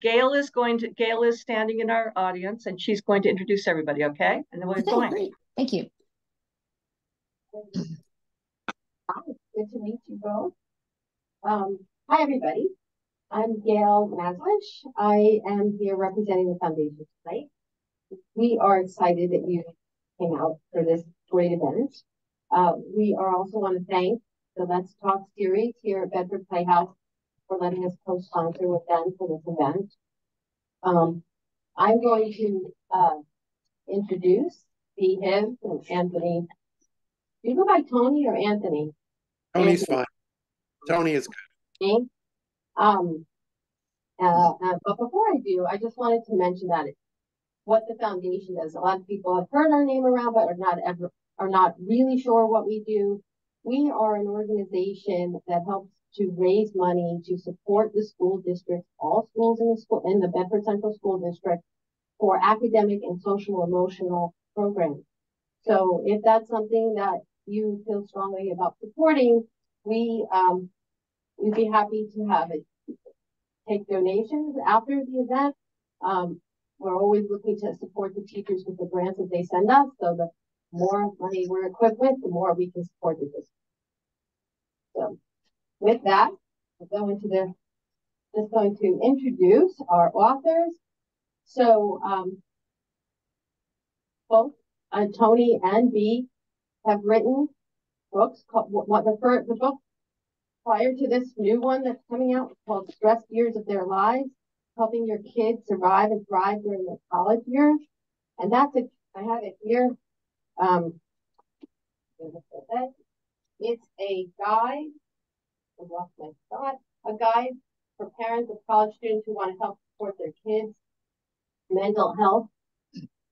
Gail is going to, Gail is standing in our audience and she's going to introduce everybody, okay? And then we're okay, go Great, thank you. Hi, good to meet you both. Um, hi, everybody. I'm Gail Maslish. I am here representing the foundation tonight. We are excited that you came out for this great event. Uh, we are also want to thank the Let's Talk series here at Bedford Playhouse for letting us co-sponsor with them for this event. Um, I'm going to uh, introduce B Hibbs and Anthony. Do you go by Tony or Anthony? Tony's fine. Tony is good. Okay. Um, uh, uh, but before I do, I just wanted to mention that it, what the foundation does. A lot of people have heard our name around, but are not ever are not really sure what we do. We are an organization that helps to raise money to support the school district, all schools in the school in the Bedford Central School District for academic and social emotional programs. So if that's something that you feel strongly about supporting, we um, we'd be happy to have it take donations after the event. Um, we're always looking to support the teachers with the grants that they send us. So the more money we're equipped with, the more we can support the district. So with that, we'll go into the, just going to introduce our authors. So um, both uh, Tony and Bee have written books called what the first the book prior to this new one that's coming out called Stressed Years of Their Lives, helping your kids survive and thrive during their college years. And that's it. I have it here. Um, it's a guide. Lost my thought. A guide for parents of college students who want to help support their kids' mental health.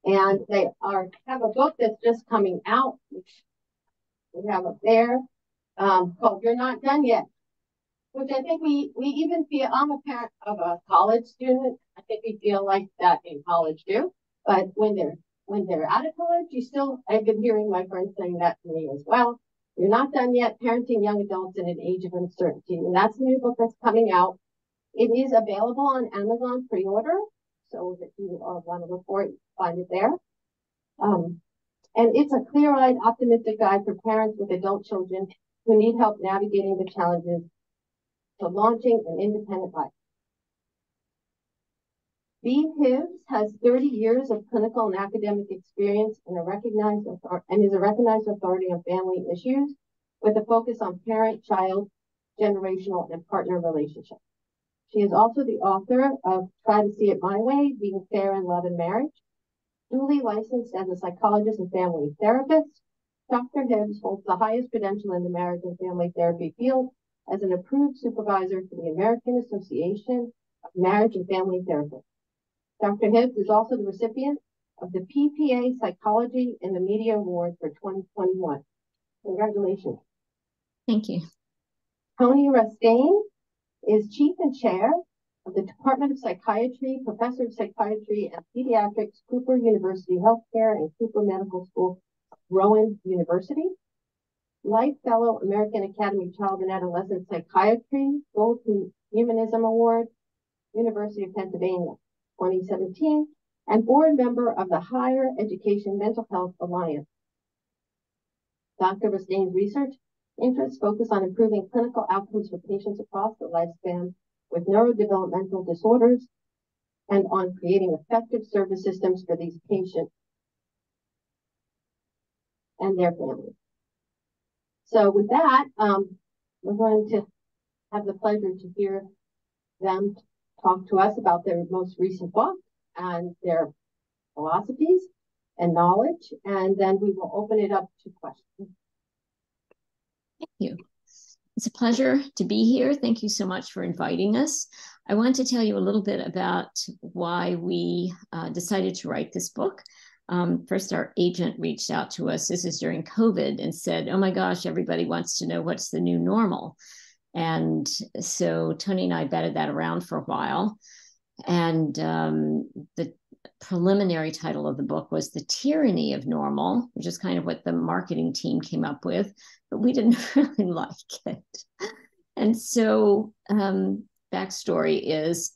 And they are have a book that's just coming out, which we have up there, um, called You're Not Done Yet, which I think we, we even feel, I'm a parent of a college student. I think we feel like that in college too. But when they're, when they're out of college, you still, I've been hearing my friends saying that to me as well. You're not done yet parenting young adults in an age of uncertainty. And that's a new book that's coming out. It is available on Amazon pre-order. So if you want to look for it, find it there. Um, and it's a clear-eyed, optimistic guide for parents with adult children who need help navigating the challenges to launching an independent life. B Hibbs has 30 years of clinical and academic experience and, and is a recognized authority on family issues with a focus on parent, child, generational, and partner relationships. She is also the author of Try to See It My Way, Being Fair in Love and Marriage, duly licensed as a psychologist and family therapist. Dr. Hibbs holds the highest credential in the marriage and family therapy field as an approved supervisor for the American Association of Marriage and Family Therapists. Dr. Hibbs is also the recipient of the PPA Psychology in the Media Award for 2021. Congratulations. Thank you. Tony Rostain is Chief and Chair of the Department of Psychiatry, Professor of Psychiatry and Pediatrics, Cooper University Healthcare and Cooper Medical School, Rowan University. Life Fellow, American Academy of Child and Adolescent Psychiatry, Gold Humanism Award, University of Pennsylvania, 2017, and board member of the Higher Education Mental Health Alliance. Dr. Rostain's research interests focus on improving clinical outcomes for patients across the lifespan with neurodevelopmental disorders and on creating effective service systems for these patients and their families. So with that, um, we're going to have the pleasure to hear them talk to us about their most recent book and their philosophies and knowledge, and then we will open it up to questions. Thank you. It's a pleasure to be here. Thank you so much for inviting us. I want to tell you a little bit about why we uh, decided to write this book. Um, first, our agent reached out to us. This is during COVID and said, Oh my gosh, everybody wants to know what's the new normal. And so Tony and I betted that around for a while. And um, the preliminary title of the book was The Tyranny of Normal, which is kind of what the marketing team came up with, but we didn't really like it. And so, um, backstory is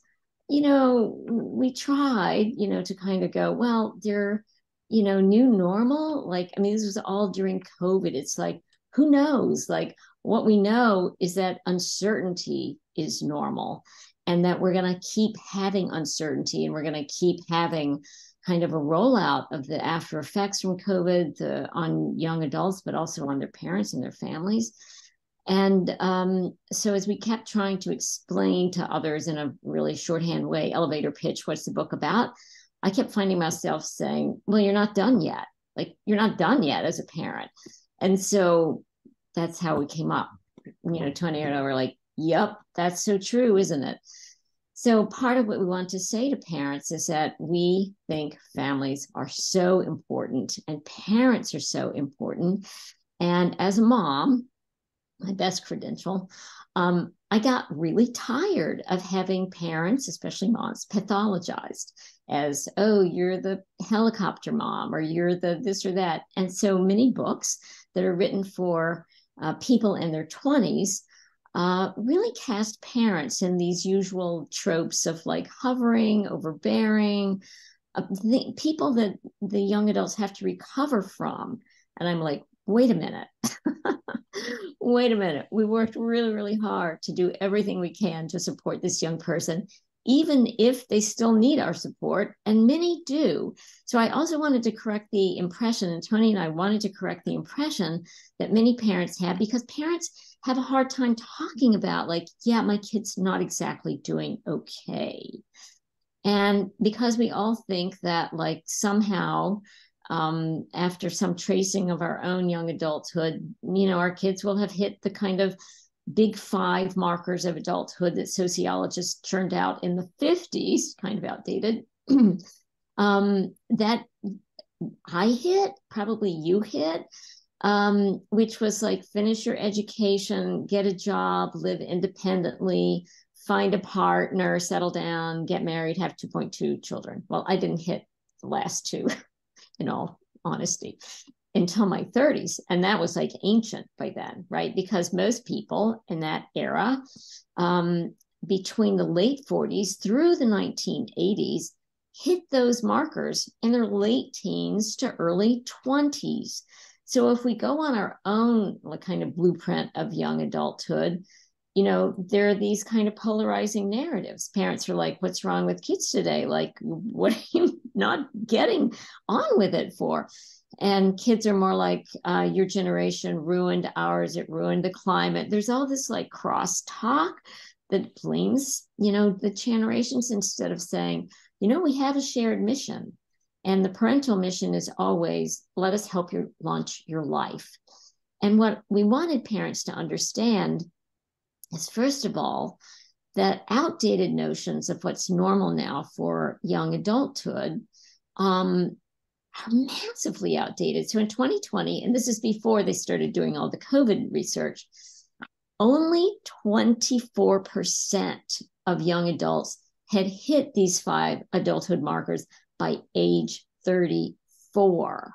you know, we tried, you know, to kind of go, well, they're, you know, new normal. Like, I mean, this was all during COVID. It's like, who knows? Like, what we know is that uncertainty is normal and that we're going to keep having uncertainty and we're going to keep having kind of a rollout of the after effects from COVID the, on young adults, but also on their parents and their families. And um, so, as we kept trying to explain to others in a really shorthand way, elevator pitch, what's the book about? I kept finding myself saying, Well, you're not done yet. Like, you're not done yet as a parent. And so that's how we came up. You know, Tony and I were like, Yep, that's so true, isn't it? So, part of what we want to say to parents is that we think families are so important and parents are so important. And as a mom, my best credential, um, I got really tired of having parents, especially moms, pathologized as, oh, you're the helicopter mom or you're the this or that. And so many books that are written for uh, people in their 20s uh, really cast parents in these usual tropes of like hovering, overbearing, uh, the people that the young adults have to recover from. And I'm like, wait a minute. wait a minute. We worked really, really hard to do everything we can to support this young person, even if they still need our support, and many do. So I also wanted to correct the impression, and Tony and I wanted to correct the impression that many parents have because parents have a hard time talking about, like, yeah, my kid's not exactly doing okay. And because we all think that, like, somehow um, after some tracing of our own young adulthood, you know, our kids will have hit the kind of big five markers of adulthood that sociologists turned out in the 50s, kind of outdated. um, that I hit, probably you hit, um, which was like finish your education, get a job, live independently, find a partner, settle down, get married, have 2.2 children. Well, I didn't hit the last two. in all honesty, until my 30s. And that was like ancient by then, right? Because most people in that era, um, between the late 40s through the 1980s, hit those markers in their late teens to early 20s. So if we go on our own kind of blueprint of young adulthood, you know, there are these kind of polarizing narratives. Parents are like, what's wrong with kids today? Like, what are you not getting on with it for? And kids are more like, uh, your generation ruined ours, it ruined the climate. There's all this like cross talk that blames, you know, the generations instead of saying, you know, we have a shared mission. And the parental mission is always let us help you launch your life. And what we wanted parents to understand is first of all, that outdated notions of what's normal now for young adulthood um, are massively outdated. So in 2020, and this is before they started doing all the COVID research, only 24% of young adults had hit these five adulthood markers by age 34.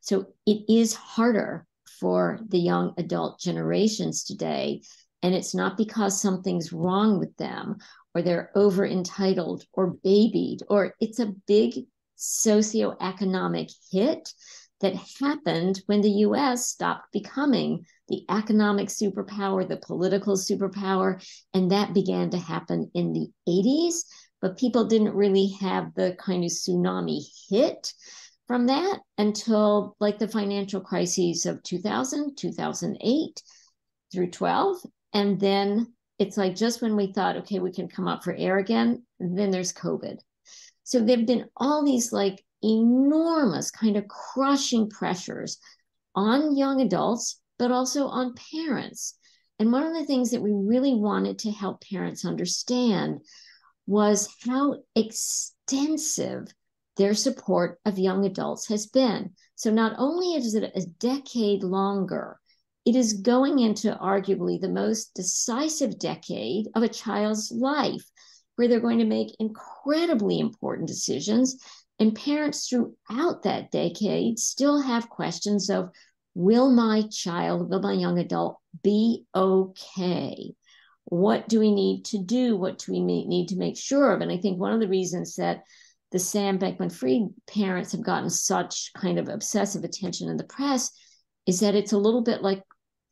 So it is harder for the young adult generations today and it's not because something's wrong with them or they're over entitled or babied, or it's a big socioeconomic hit that happened when the US stopped becoming the economic superpower, the political superpower, and that began to happen in the 80s. But people didn't really have the kind of tsunami hit from that until like the financial crises of 2000, 2008 through 12 and then it's like just when we thought, okay, we can come up for air again, then there's COVID. So there have been all these like enormous kind of crushing pressures on young adults, but also on parents. And one of the things that we really wanted to help parents understand was how extensive their support of young adults has been. So not only is it a decade longer it is going into arguably the most decisive decade of a child's life, where they're going to make incredibly important decisions. And parents throughout that decade still have questions of will my child, will my young adult be okay? what do we need to do? What do we need to make sure of? And I think one of the reasons that the Sam Bankman Fried parents have gotten such kind of obsessive attention in the press is that it's a little bit like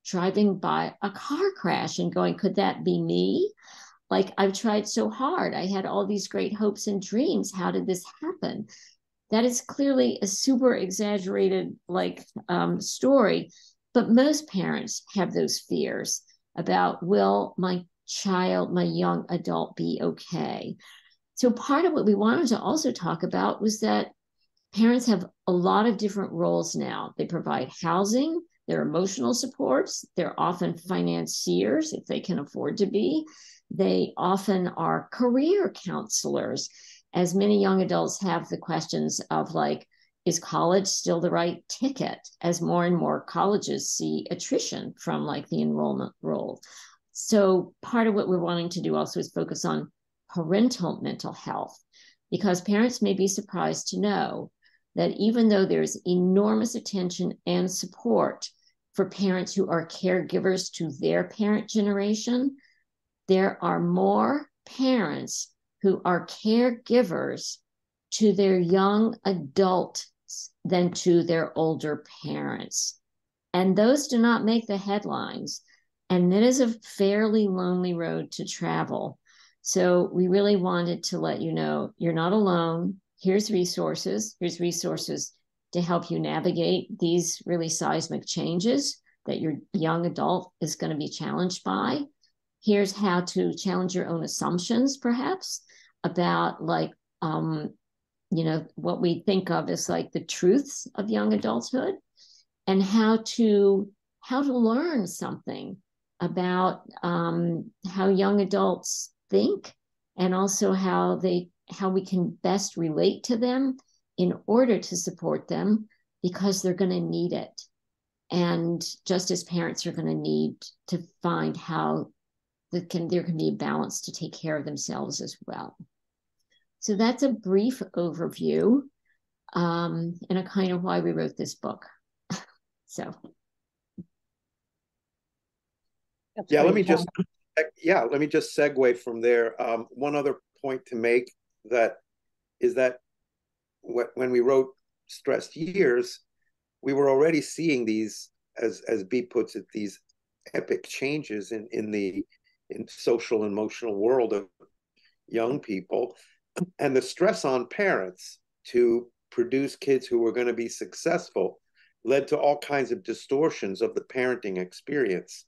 driving by a car crash and going, could that be me? Like, I've tried so hard. I had all these great hopes and dreams. How did this happen? That is clearly a super exaggerated, like, um, story. But most parents have those fears about will my child, my young adult be okay? So, part of what we wanted to also talk about was that parents have a lot of different roles now. They provide housing, they're emotional supports, they're often financiers if they can afford to be. They often are career counselors, as many young adults have the questions of like, is college still the right ticket? As more and more colleges see attrition from like the enrollment roll so part of what we're wanting to do also is focus on parental mental health because parents may be surprised to know that even though there's enormous attention and support for parents who are caregivers to their parent generation, there are more parents who are caregivers to their young adults than to their older parents. And those do not make the headlines. And it is a fairly lonely road to travel. So we really wanted to let you know you're not alone here's resources, here's resources to help you navigate these really seismic changes that your young adult is going to be challenged by. Here's how to challenge your own assumptions, perhaps, about like, um, you know, what we think of as like the truths of young adulthood and how to how to learn something about um, how young adults think and also how they how we can best relate to them in order to support them because they're going to need it. And just as parents are going to need to find how the can, there can be a balance to take care of themselves as well. So that's a brief overview um, and a kind of why we wrote this book. so. That's yeah, let me just yeah, let me just segue from there. Um, one other point to make that is that when we wrote stressed years, we were already seeing these, as as B puts it, these epic changes in in the in social and emotional world of young people, and the stress on parents to produce kids who were going to be successful led to all kinds of distortions of the parenting experience.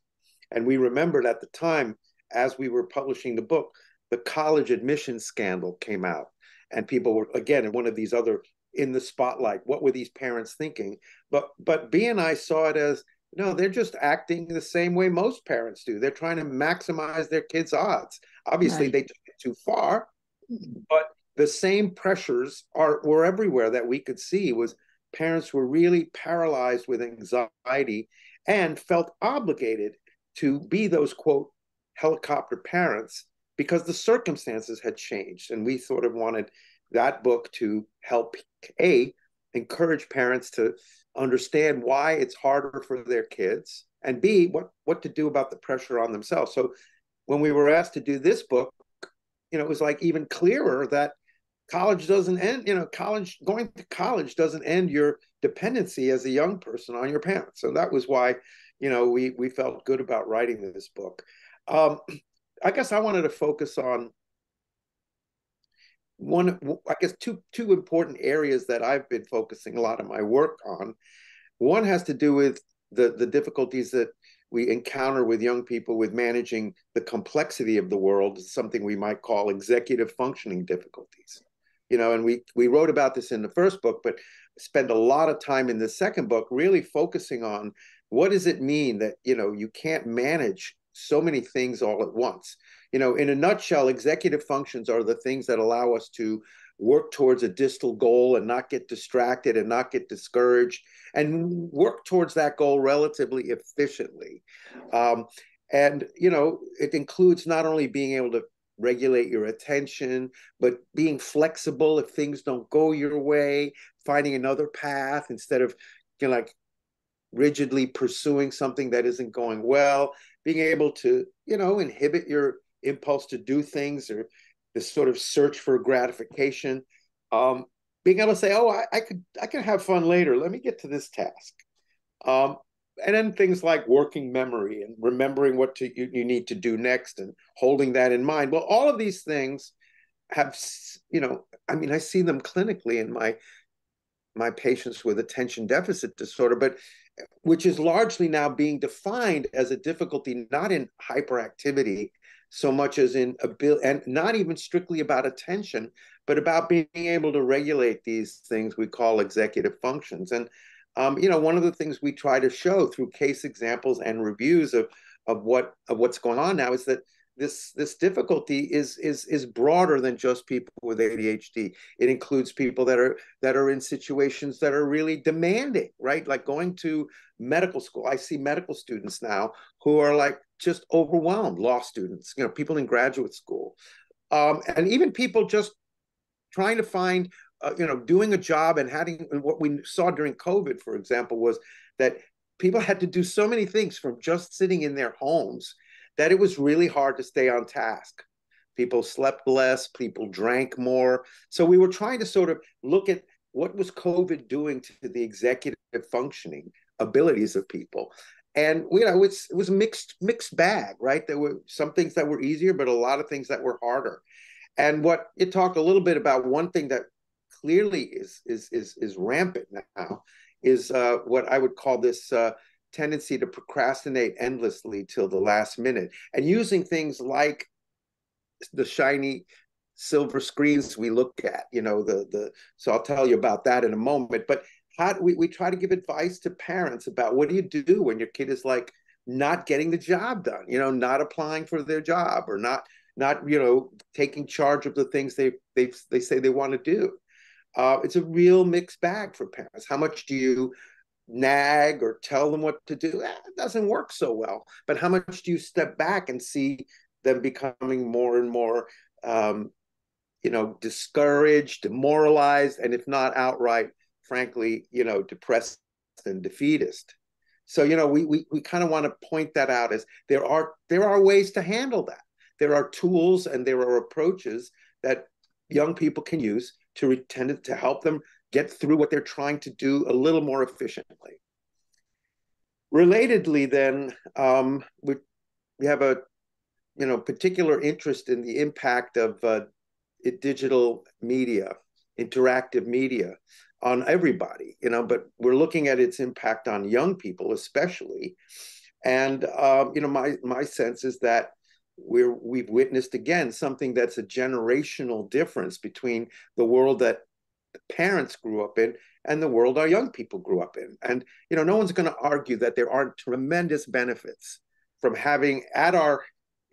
And we remembered at the time, as we were publishing the book, the college admission scandal came out and people were again in one of these other in the spotlight what were these parents thinking but but b and i saw it as no they're just acting the same way most parents do they're trying to maximize their kids odds obviously right. they took it too far mm-hmm. but the same pressures are were everywhere that we could see was parents were really paralyzed with anxiety and felt obligated to be those quote helicopter parents because the circumstances had changed. And we sort of wanted that book to help A, encourage parents to understand why it's harder for their kids, and B, what, what to do about the pressure on themselves. So when we were asked to do this book, you know, it was like even clearer that college doesn't end, you know, college, going to college doesn't end your dependency as a young person on your parents. So that was why, you know, we we felt good about writing this book. Um, I guess I wanted to focus on one, I guess two two important areas that I've been focusing a lot of my work on. One has to do with the the difficulties that we encounter with young people with managing the complexity of the world, something we might call executive functioning difficulties. You know, and we we wrote about this in the first book, but spend a lot of time in the second book really focusing on what does it mean that you know you can't manage so many things all at once. You know, in a nutshell, executive functions are the things that allow us to work towards a distal goal and not get distracted and not get discouraged and work towards that goal relatively efficiently. Um, and, you know, it includes not only being able to regulate your attention, but being flexible if things don't go your way, finding another path instead of, you know, like rigidly pursuing something that isn't going well, being able to, you know, inhibit your impulse to do things or this sort of search for gratification. Um, being able to say, "Oh, I, I, could, I can have fun later. Let me get to this task." Um, and then things like working memory and remembering what to, you, you need to do next and holding that in mind. Well, all of these things have, you know, I mean, I see them clinically in my my patients with attention deficit disorder, but which is largely now being defined as a difficulty not in hyperactivity so much as in ability and not even strictly about attention but about being able to regulate these things we call executive functions and um, you know one of the things we try to show through case examples and reviews of of what of what's going on now is that this this difficulty is is is broader than just people with ADHD. It includes people that are that are in situations that are really demanding, right? Like going to medical school. I see medical students now who are like just overwhelmed, law students, you know, people in graduate school, um, and even people just trying to find, uh, you know, doing a job and having. And what we saw during COVID, for example, was that people had to do so many things from just sitting in their homes that it was really hard to stay on task. People slept less, people drank more. So we were trying to sort of look at what was COVID doing to the executive functioning abilities of people. And you know, it's it was mixed mixed bag, right? There were some things that were easier, but a lot of things that were harder. And what it talked a little bit about one thing that clearly is is is is rampant now is uh, what I would call this uh, tendency to procrastinate endlessly till the last minute and using things like the shiny silver screens we look at you know the the so i'll tell you about that in a moment but how we, we try to give advice to parents about what do you do when your kid is like not getting the job done you know not applying for their job or not not you know taking charge of the things they they they say they want to do? Uh, it's a real mixed bag for parents. How much do you nag or tell them what to do, eh, it doesn't work so well. But how much do you step back and see them becoming more and more, um, you know, discouraged, demoralized, and if not outright, frankly, you know, depressed and defeatist. So you know, we we we kind of want to point that out as there are there are ways to handle that. There are tools and there are approaches that young people can use to tend to help them get through what they're trying to do a little more efficiently. Relatedly, then, um, we, we have a you know particular interest in the impact of uh, digital media, interactive media on everybody, you know, but we're looking at its impact on young people especially. And um, you know, my my sense is that we're we've witnessed again something that's a generational difference between the world that parents grew up in and the world our young people grew up in. And you know, no one's going to argue that there aren't tremendous benefits from having at our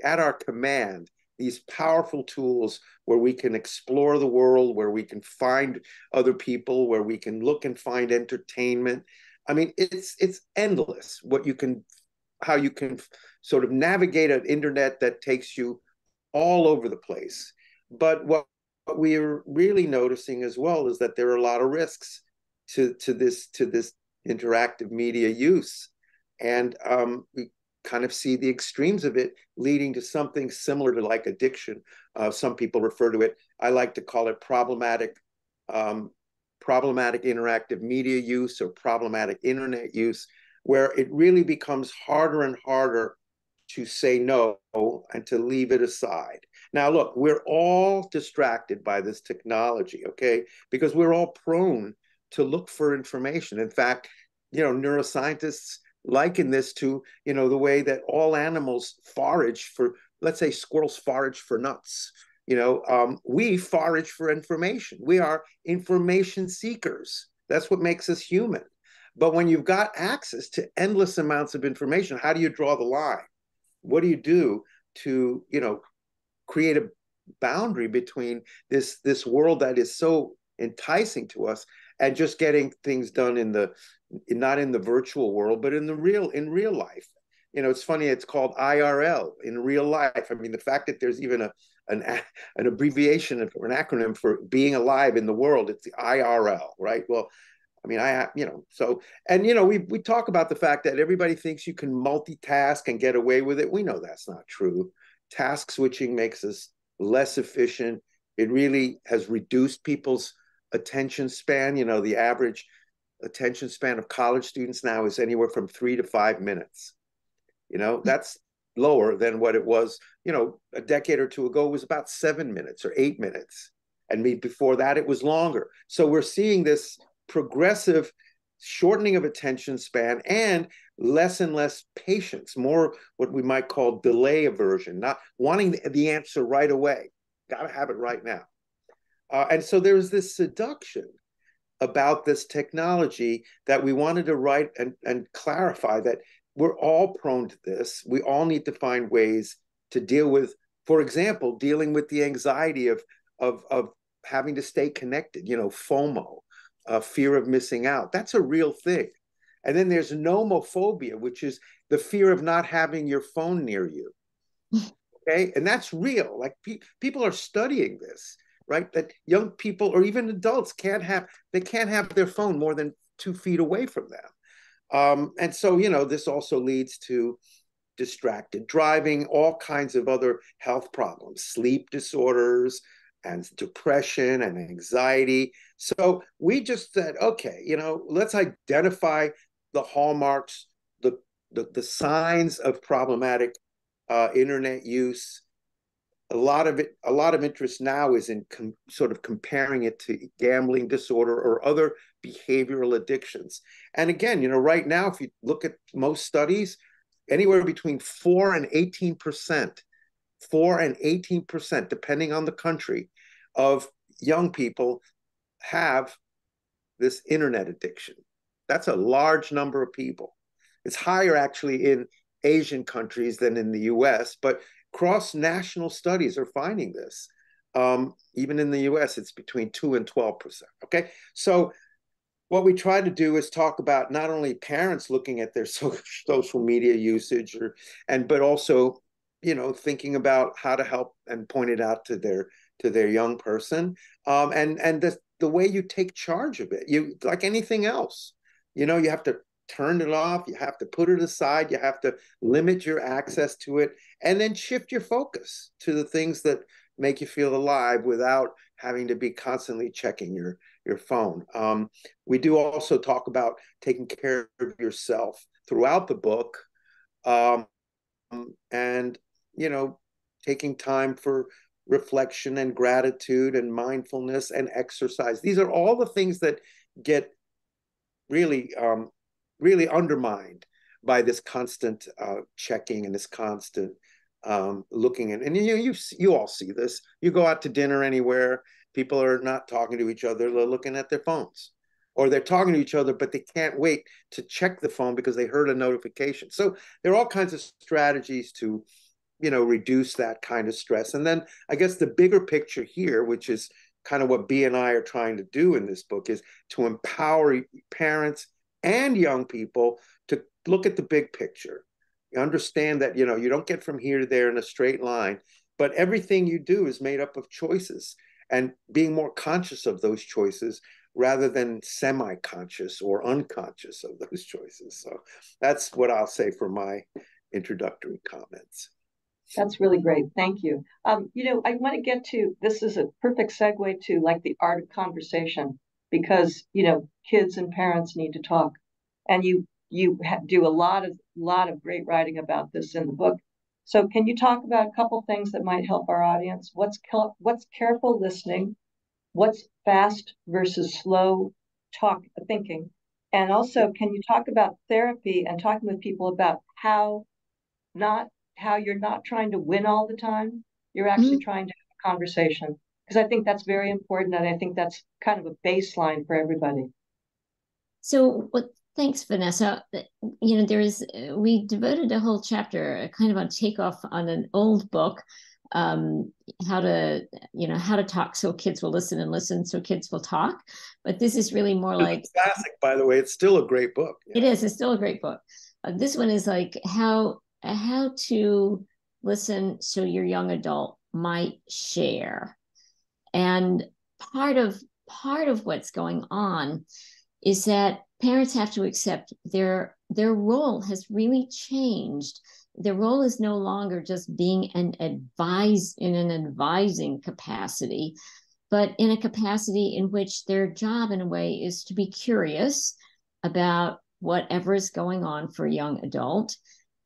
at our command these powerful tools where we can explore the world, where we can find other people, where we can look and find entertainment. I mean, it's it's endless what you can how you can sort of navigate an internet that takes you all over the place. But what what we are really noticing as well is that there are a lot of risks to to this to this interactive media use, and um, kind of see the extremes of it leading to something similar to like addiction. Uh, some people refer to it. I like to call it problematic. Um, problematic interactive media use or problematic internet use where it really becomes harder and harder to say no and to leave it aside. Now, look, we're all distracted by this technology, okay? Because we're all prone to look for information. In fact, you know, neuroscientists liken this to, you know, the way that all animals forage for, let's say, squirrels forage for nuts. You know, um, we forage for information. We are information seekers. That's what makes us human. But when you've got access to endless amounts of information, how do you draw the line? What do you do to, you know, create a boundary between this this world that is so enticing to us and just getting things done in the not in the virtual world but in the real in real life you know it's funny it's called irl in real life i mean the fact that there's even a an, an abbreviation or an acronym for being alive in the world it's the irl right well I mean, I, you know, so, and, you know, we, we talk about the fact that everybody thinks you can multitask and get away with it. We know that's not true. Task switching makes us less efficient. It really has reduced people's attention span. You know, the average attention span of college students now is anywhere from three to five minutes. You know, hmm. that's lower than what it was, you know, a decade or two ago was about seven minutes or eight minutes. And me before that, it was longer. So we're seeing this progressive shortening of attention span and less and less patience, more what we might call delay aversion, not wanting the answer right away. Got to have it right now. Uh, and so there's this seduction about this technology that we wanted to write and, and clarify that we're all prone to this. We all need to find ways to deal with, for example, dealing with the anxiety of of of having to stay connected. You know, FOMO, uh, fear of missing out. That's a real thing. And then there's nomophobia, which is the fear of not having your phone near you. Okay, and that's real. Like pe- people are studying this, right? That young people or even adults can't have they can't have their phone more than two feet away from them. Um, and so, you know, this also leads to distracted driving, all kinds of other health problems, sleep disorders, and depression and anxiety. So we just said, okay, you know, let's identify the hallmarks, the the, the signs of problematic uh, internet use. A lot of it, a lot of interest now is in com- sort of comparing it to gambling disorder or other behavioral addictions. And again, you know, right now, if you look at most studies, anywhere between four and eighteen percent, four and eighteen percent, depending on the country, of young people have this internet addiction. That's a large number of people. It's higher actually in Asian countries than in the US, but cross national studies are finding this. Um, even in the US, it's between 2 and 12%. Okay. So, what we try to do is talk about not only parents looking at their social media usage or and but also you know thinking about how to help and point it out to their to their young person um, and and the, the way you take charge of it you like anything else you know you have to turn it off you have to put it aside you have to limit your access to it and then shift your focus to the things that make you feel alive without having to be constantly checking your your phone um, we do also talk about taking care of yourself throughout the book um, and you know taking time for reflection and gratitude and mindfulness and exercise. These are all the things that get really, um, really undermined by this constant uh, checking and this constant um, looking at. And you, you, you all see this. You go out to dinner anywhere, people are not talking to each other; they're looking at their phones, or they're talking to each other, but they can't wait to check the phone because they heard a notification. So there are all kinds of strategies to you know reduce that kind of stress and then i guess the bigger picture here which is kind of what b and i are trying to do in this book is to empower parents and young people to look at the big picture you understand that you know you don't get from here to there in a straight line but everything you do is made up of choices and being more conscious of those choices rather than semi-conscious or unconscious of those choices so that's what i'll say for my introductory comments that's really great. Thank you. Um, you know, I want to get to this is a perfect segue to like the art of conversation because you know kids and parents need to talk, and you you do a lot of lot of great writing about this in the book. So, can you talk about a couple things that might help our audience? What's what's careful listening? What's fast versus slow talk thinking? And also, can you talk about therapy and talking with people about how not how you're not trying to win all the time. You're actually mm-hmm. trying to have a conversation because I think that's very important, and I think that's kind of a baseline for everybody. So, what? Thanks, Vanessa. You know, there is we devoted a whole chapter, kind of a takeoff on an old book, um, how to you know how to talk so kids will listen and listen so kids will talk. But this is really more like classic, by the way. It's still a great book. Yeah. It is. It's still a great book. Uh, this one is like how how to listen so your young adult might share. And part of part of what's going on is that parents have to accept their their role has really changed. Their role is no longer just being an advise in an advising capacity but in a capacity in which their job in a way is to be curious about whatever is going on for a young adult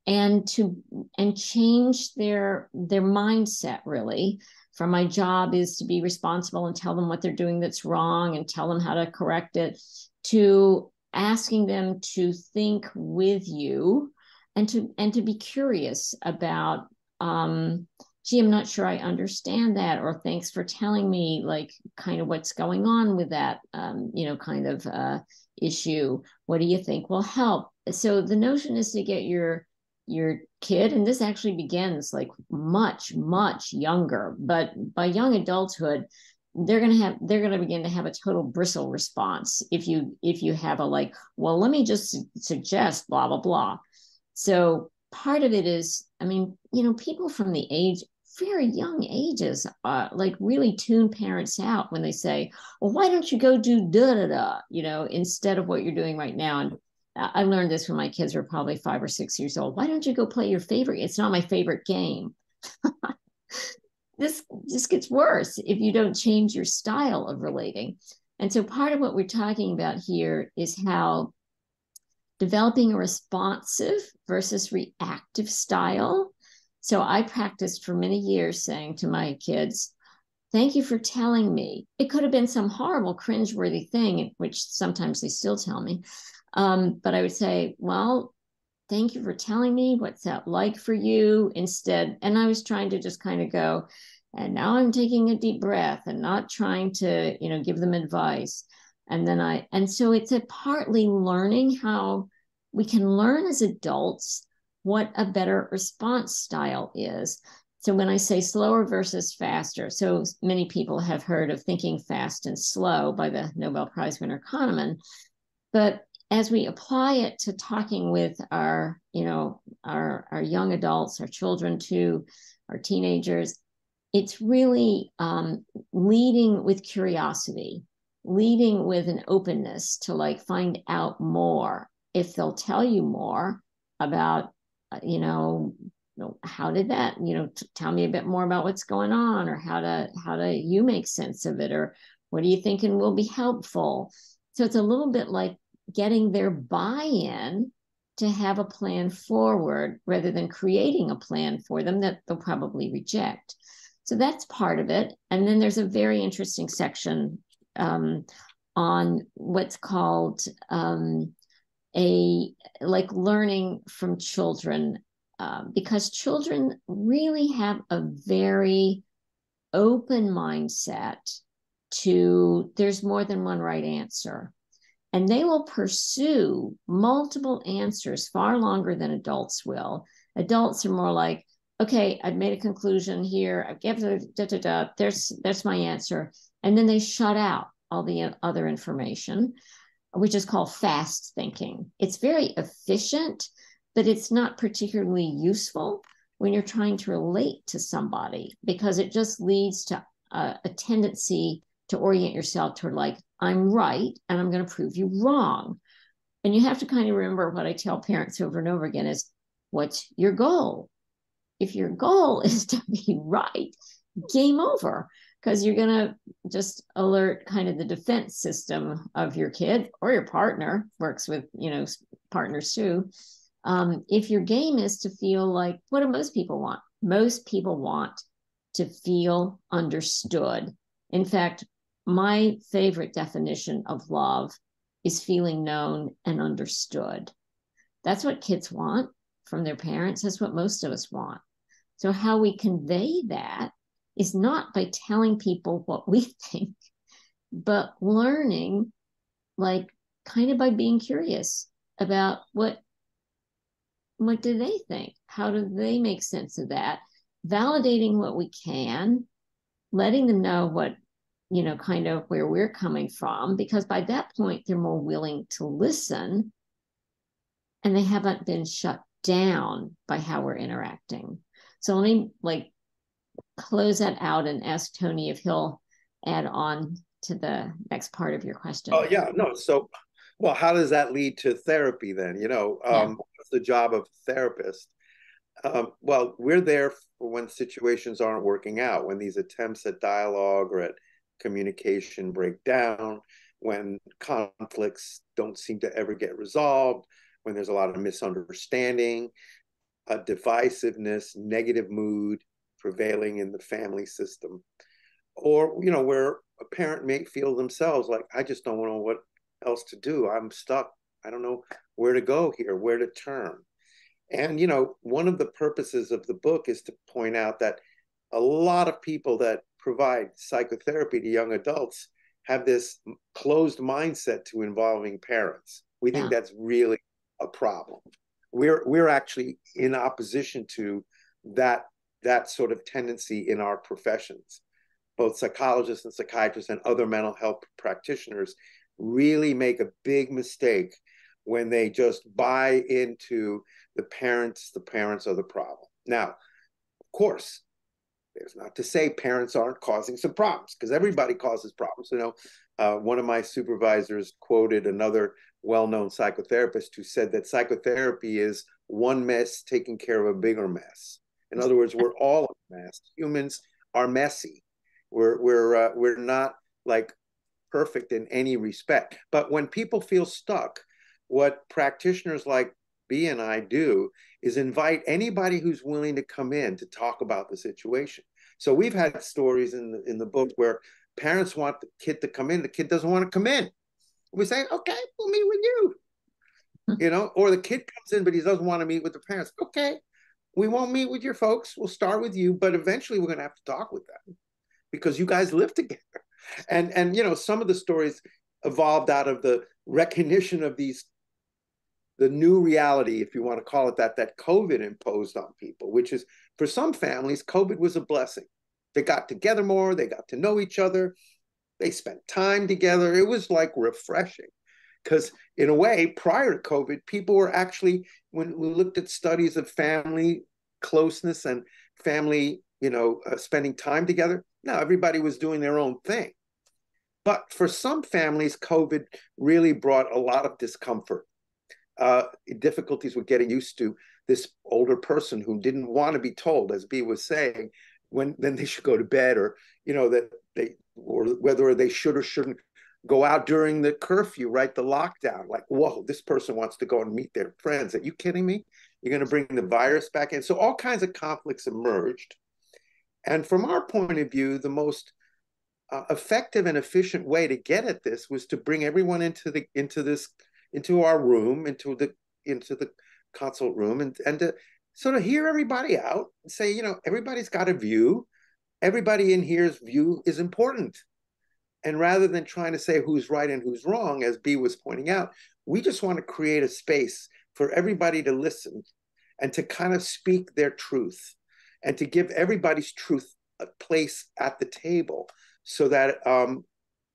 and to and change their their mindset really. From my job is to be responsible and tell them what they're doing that's wrong and tell them how to correct it to asking them to think with you and to and to be curious about um gee i'm not sure i understand that or thanks for telling me like kind of what's going on with that um you know kind of uh issue. What do you think will help? So the notion is to get your your kid and this actually begins like much much younger. But by young adulthood they're going to have they're going to begin to have a total bristle response if you if you have a like well let me just suggest blah blah blah. So part of it is i mean you know people from the age very young ages uh, like really tune parents out when they say well why don't you go do da da da you know instead of what you're doing right now. And I learned this when my kids were probably five or six years old. Why don't you go play your favorite? It's not my favorite game. this just gets worse if you don't change your style of relating. And so part of what we're talking about here is how developing a responsive versus reactive style. So I practiced for many years saying to my kids, Thank you for telling me. It could have been some horrible, cringeworthy thing, which sometimes they still tell me. Um, but I would say, well, thank you for telling me what's that like for you instead. And I was trying to just kind of go, and now I'm taking a deep breath and not trying to, you know, give them advice. And then I, and so it's a partly learning how we can learn as adults what a better response style is. So when I say slower versus faster, so many people have heard of thinking fast and slow by the Nobel Prize winner Kahneman, but as we apply it to talking with our, you know, our our young adults, our children too, our teenagers, it's really um, leading with curiosity, leading with an openness to like find out more. If they'll tell you more about, uh, you know, how did that, you know, t- tell me a bit more about what's going on, or how to how do you make sense of it, or what are you thinking will be helpful. So it's a little bit like getting their buy-in to have a plan forward rather than creating a plan for them that they'll probably reject. So that's part of it. And then there's a very interesting section um, on what's called um, a like learning from children, uh, because children really have a very open mindset to there's more than one right answer and they will pursue multiple answers far longer than adults will. Adults are more like, okay, I've made a conclusion here. I've given da, da, da, there's there's my answer, and then they shut out all the other information, which is called fast thinking. It's very efficient, but it's not particularly useful when you're trying to relate to somebody because it just leads to a, a tendency to orient yourself toward like I'm right and I'm going to prove you wrong. And you have to kind of remember what I tell parents over and over again is what's your goal? If your goal is to be right, game over because you're going to just alert kind of the defense system of your kid or your partner works with you know partners too um, if your game is to feel like what do most people want most people want to feel understood in fact my favorite definition of love is feeling known and understood. That's what kids want from their parents. That's what most of us want. So, how we convey that is not by telling people what we think, but learning, like kind of by being curious about what what do they think? How do they make sense of that? Validating what we can, letting them know what you know, kind of where we're coming from, because by that point, they're more willing to listen and they haven't been shut down by how we're interacting. So let me like close that out and ask Tony if he'll add on to the next part of your question. Oh, yeah, no. So well, how does that lead to therapy then? You know, um, yeah. what's the job of therapist? Um, well, we're there for when situations aren't working out, when these attempts at dialogue or at communication break down, when conflicts don't seem to ever get resolved, when there's a lot of misunderstanding, a divisiveness, negative mood prevailing in the family system, or you know where a parent may feel themselves like I just don't know what else to do. I'm stuck. I don't know where to go here, where to turn. And, you know, one of the purposes of the book is to point out that a lot of people that provide psychotherapy to young adults have this closed mindset to involving parents. We think yeah. that's really a problem. We're we're actually in opposition to that that sort of tendency in our professions. Both psychologists and psychiatrists and other mental health practitioners really make a big mistake when they just buy into the parents, the parents are the problem. Now, of course, there's not to say parents aren't causing some problems because everybody causes problems. You know, uh, one of my supervisors quoted another well-known psychotherapist who said that psychotherapy is one mess taking care of a bigger mess. In other words, we're all a mess. Humans are messy. We're we're uh, we're not like perfect in any respect. But when people feel stuck, what practitioners like B and I do is invite anybody who's willing to come in to talk about the situation. So we've had stories in the, in the book where parents want the kid to come in, the kid doesn't want to come in. We say, okay, we'll meet with you. Hmm. You know, or the kid comes in, but he doesn't want to meet with the parents. Okay, we won't meet with your folks. We'll start with you, but eventually we're going to have to talk with them because you guys live together. And and you know, some of the stories evolved out of the recognition of these the new reality, if you want to call it that, that COVID imposed on people, which is for some families, COVID was a blessing. They got together more, they got to know each other, they spent time together. It was like refreshing. Because in a way, prior to COVID, people were actually, when we looked at studies of family closeness and family, you know, uh, spending time together, now everybody was doing their own thing. But for some families, COVID really brought a lot of discomfort uh, difficulties with getting used to this older person who didn't want to be told, as B was saying, when then they should go to bed, or you know that they or whether they should or shouldn't go out during the curfew, right? The lockdown. Like, whoa, this person wants to go and meet their friends. Are you kidding me? You're going to bring the virus back in. So all kinds of conflicts emerged. And from our point of view, the most uh, effective and efficient way to get at this was to bring everyone into the into this into our room, into the into the consult room, and and to sort of hear everybody out and say, you know, everybody's got a view. Everybody in here's view is important. And rather than trying to say who's right and who's wrong, as B was pointing out, we just want to create a space for everybody to listen and to kind of speak their truth and to give everybody's truth a place at the table so that um,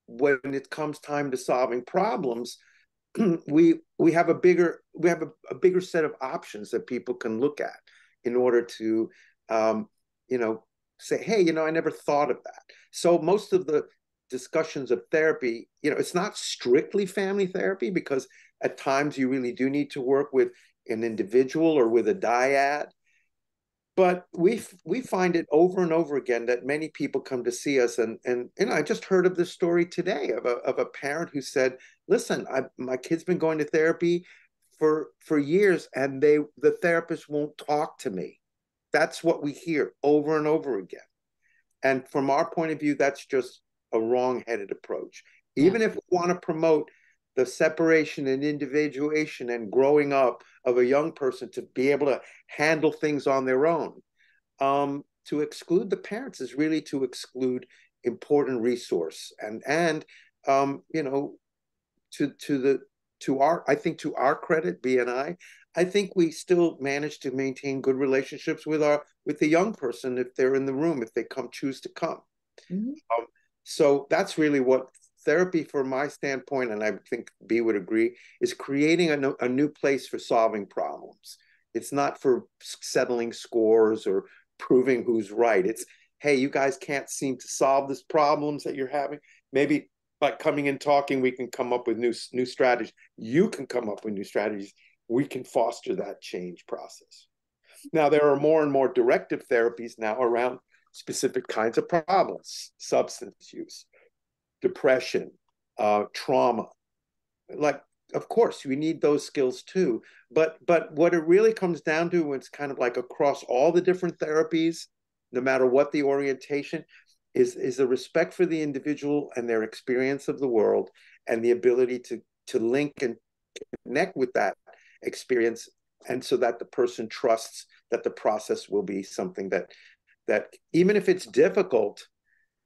when it comes time to solving problems, we we have a bigger we have a, a, bigger set of options that people can look at in order to um, you know say hey you know i never thought of that. So most of the discussions of therapy you know it's not strictly family therapy because at times you really do need to work with an individual or with a dyad but we we find it over and over again that many people come to see us and and you know I just heard of this story today of a of a parent who said listen I, my kid's been going to therapy for for years and they the therapist won't talk to me. That's what we hear over and over again. And from our point of view that's just a wrong-headed approach. Yeah. even if we want to promote the separation and individuation and growing up of a young person to be able to handle things on their own. Um, to exclude the parents is really to exclude important resource and and um, you know to to the to our I think to our credit BNI I I think we still manage to maintain good relationships with our with the young person if they're in the room if they come choose to come. Mm-hmm. Um, so that's really what therapy, from my standpoint, and I think B would agree, is creating a, no, a new place for solving problems. It's not for settling scores or proving who's right. It's, hey, you guys can't seem to solve this problems that you're having. Maybe by coming and talking, we can come up with new new strategies. You can come up with new strategies. We can foster that change process. Now there are more and more directive therapies now around specific kinds of problems, substance use, depression, uh, trauma. Like, of course, we need those skills too. But but what it really comes down to, it's kind of like across all the different therapies, no matter what the orientation, is is a respect for the individual and their experience of the world and the ability to to link and connect with that experience and so that the person trusts that the process will be something that that even if it's difficult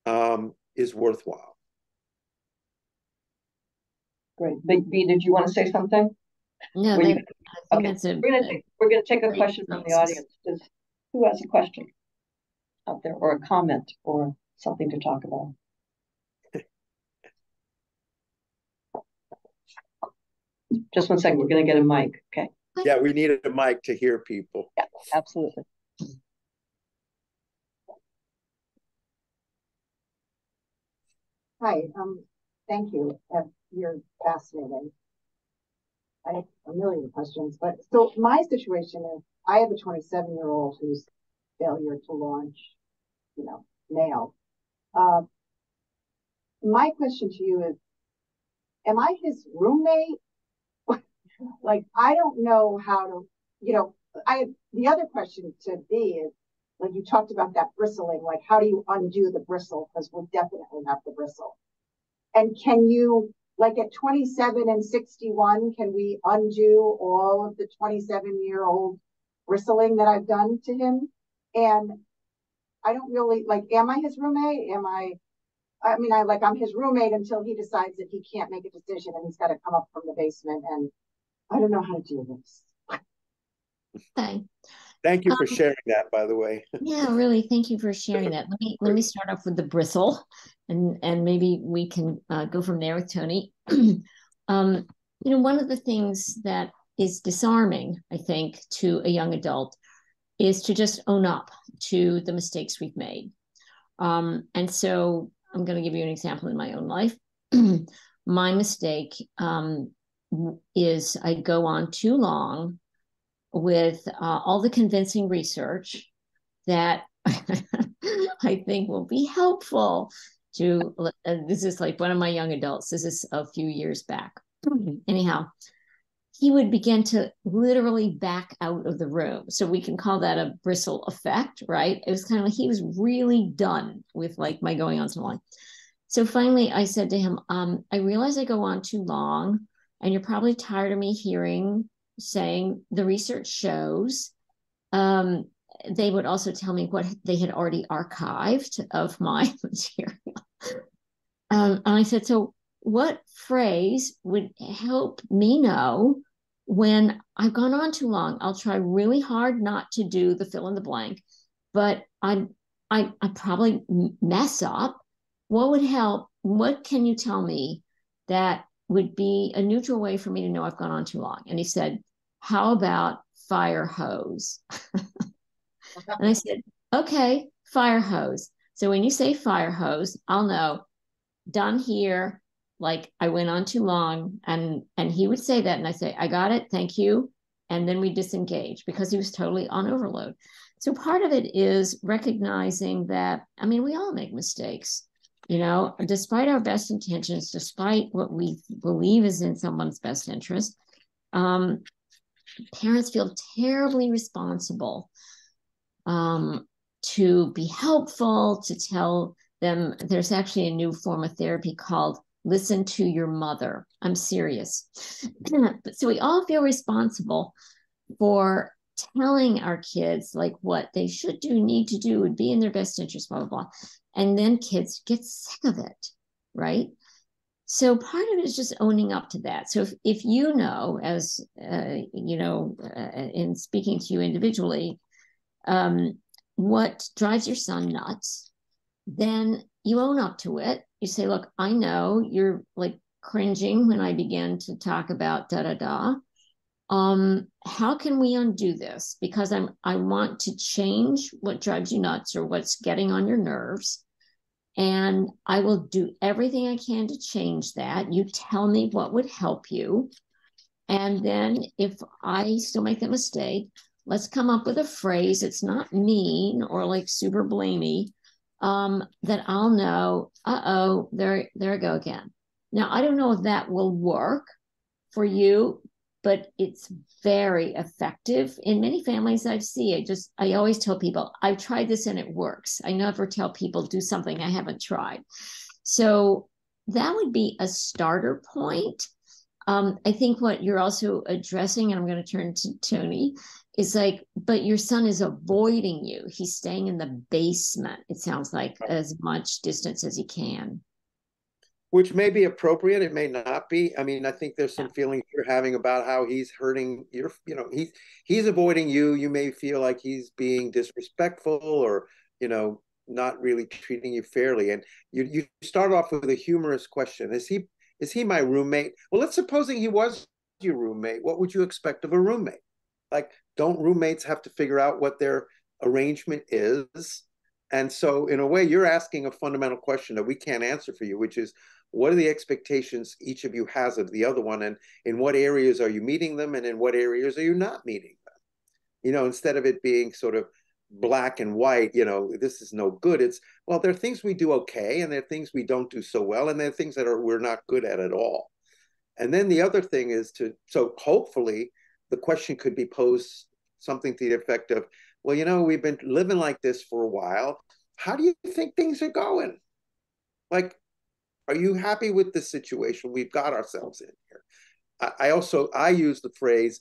um, is worthwhile great. Big b did you want to say something? No they, you- okay. We're gonna take, we're gonna take a question from the audience. Does, who has a question out there or a comment or something to talk about? Just one second. We're gonna get a mic. Okay. Yeah we needed a mic to hear people. Absolutely. Hi, um, thank you. You're fascinating. I have a million questions, but so my situation is I have a 27 year old who's failure to launch, you know, nail. Uh, my question to you is, am I his roommate? like, I don't know how to, you know, I, the other question to B is, like you talked about that bristling, like how do you undo the bristle? Because we'll definitely have the bristle. And can you, like at 27 and 61, can we undo all of the 27 year old bristling that I've done to him? And I don't really like, am I his roommate? Am I, I mean, I like, I'm his roommate until he decides that he can't make a decision and he's got to come up from the basement. And I don't know how to do this. Okay. thank you for Um, sharing that by the way Yeah, really. Thank you for sharing that. Let me let me start off with the bristle, and and maybe we can uh, go from there with Tony. um, you know, one of the things that is disarming, I think, to a young adult is to just own up to the mistakes we've made. Um, and so I'm going to give you an example in my own life. my mistake um, is I go on too long with uh, all the convincing research that I think will be helpful to. Uh, this is like one of my young adults. This is a few years back. Anyhow, he would begin to literally back out of the room. So we can call that a bristle effect, right? It was kind of like he was really done with like my going on so long. So finally, I said to him, um, I realize I go on too long, and you're probably tired of me hearing saying the research shows. Um, they would also tell me what they had already archived of my material. Um, and I said, So, what phrase would help me know when I've gone on too long? I'll try really hard not to do the fill in the blank, but I, I, I probably mess up. What would help? What can you tell me that would be a neutral way for me to know I've gone on too long? And he said, How about fire hose? and I said, Okay, fire hose. So when you say fire hose, I'll know done here. Like I went on too long. And and he would say that. And I say, I got it, thank you. And then we disengage because he was totally on overload. So part of it is recognizing that, I mean, we all make mistakes you know, despite our best intentions, despite what we believe is in someone's best interest, um, parents feel terribly responsible um, to be helpful, to tell them there's actually a new form of therapy called listen to your mother. I'm serious. so we all feel responsible for telling our kids like what they should do, need to do, would be in their best interest, blah, blah, blah. And then kids get sick of it, right? So part of it is just owning up to that. So if, if you know, as uh, you know, uh, in speaking to you individually, um, what drives your son nuts, then you own up to it. You say, look, I know you're like cringing when I begin to talk about da da da um how can we undo this because i'm i want to change what drives you nuts or what's getting on your nerves And I will do everything I can to change that. You tell me what would help you. And then if I still make that mistake, let's come up with a phrase. It's not mean or like super blamey. Um, that I'll know, uh-oh, there, there I go again. Now I don't know if that will work for you, but it's very effective in many families i see. I just I always tell people I've tried this and it works. I never tell people do something I haven't tried. So that would be a starter point. Um, I think what you're also addressing, and I'm going to turn to Tony, is like, but your son is avoiding you. He's staying in the basement, it sounds like, as much distance as he can. Which may be appropriate it may not be. I mean i think there's some feelings you're having about how he's hurting your you know he's he's avoiding you. You may feel like he's being disrespectful or you know not really treating you fairly. And you you start off with a humorous question. Is he is he my roommate? Well let's supposing he was your roommate. What would you expect of a roommate like don't roommates have to figure out what their arrangement is? And so in a way you're asking a fundamental question that we can't answer for you which is what are the expectations each of you has of the other one? And in what areas are you meeting them? And in what areas are you not meeting them? You know instead of it being sort of black and white you know this is no good. It's well there are things we do okay and there are things we don't do so well and there are things that are we're not good at at all. And then the other thing is to so hopefully the question could be posed something to the effect of well you know we've been living like this for a while how do you think things are going like are you happy with the situation we've got ourselves in here? I, also I use the phrase,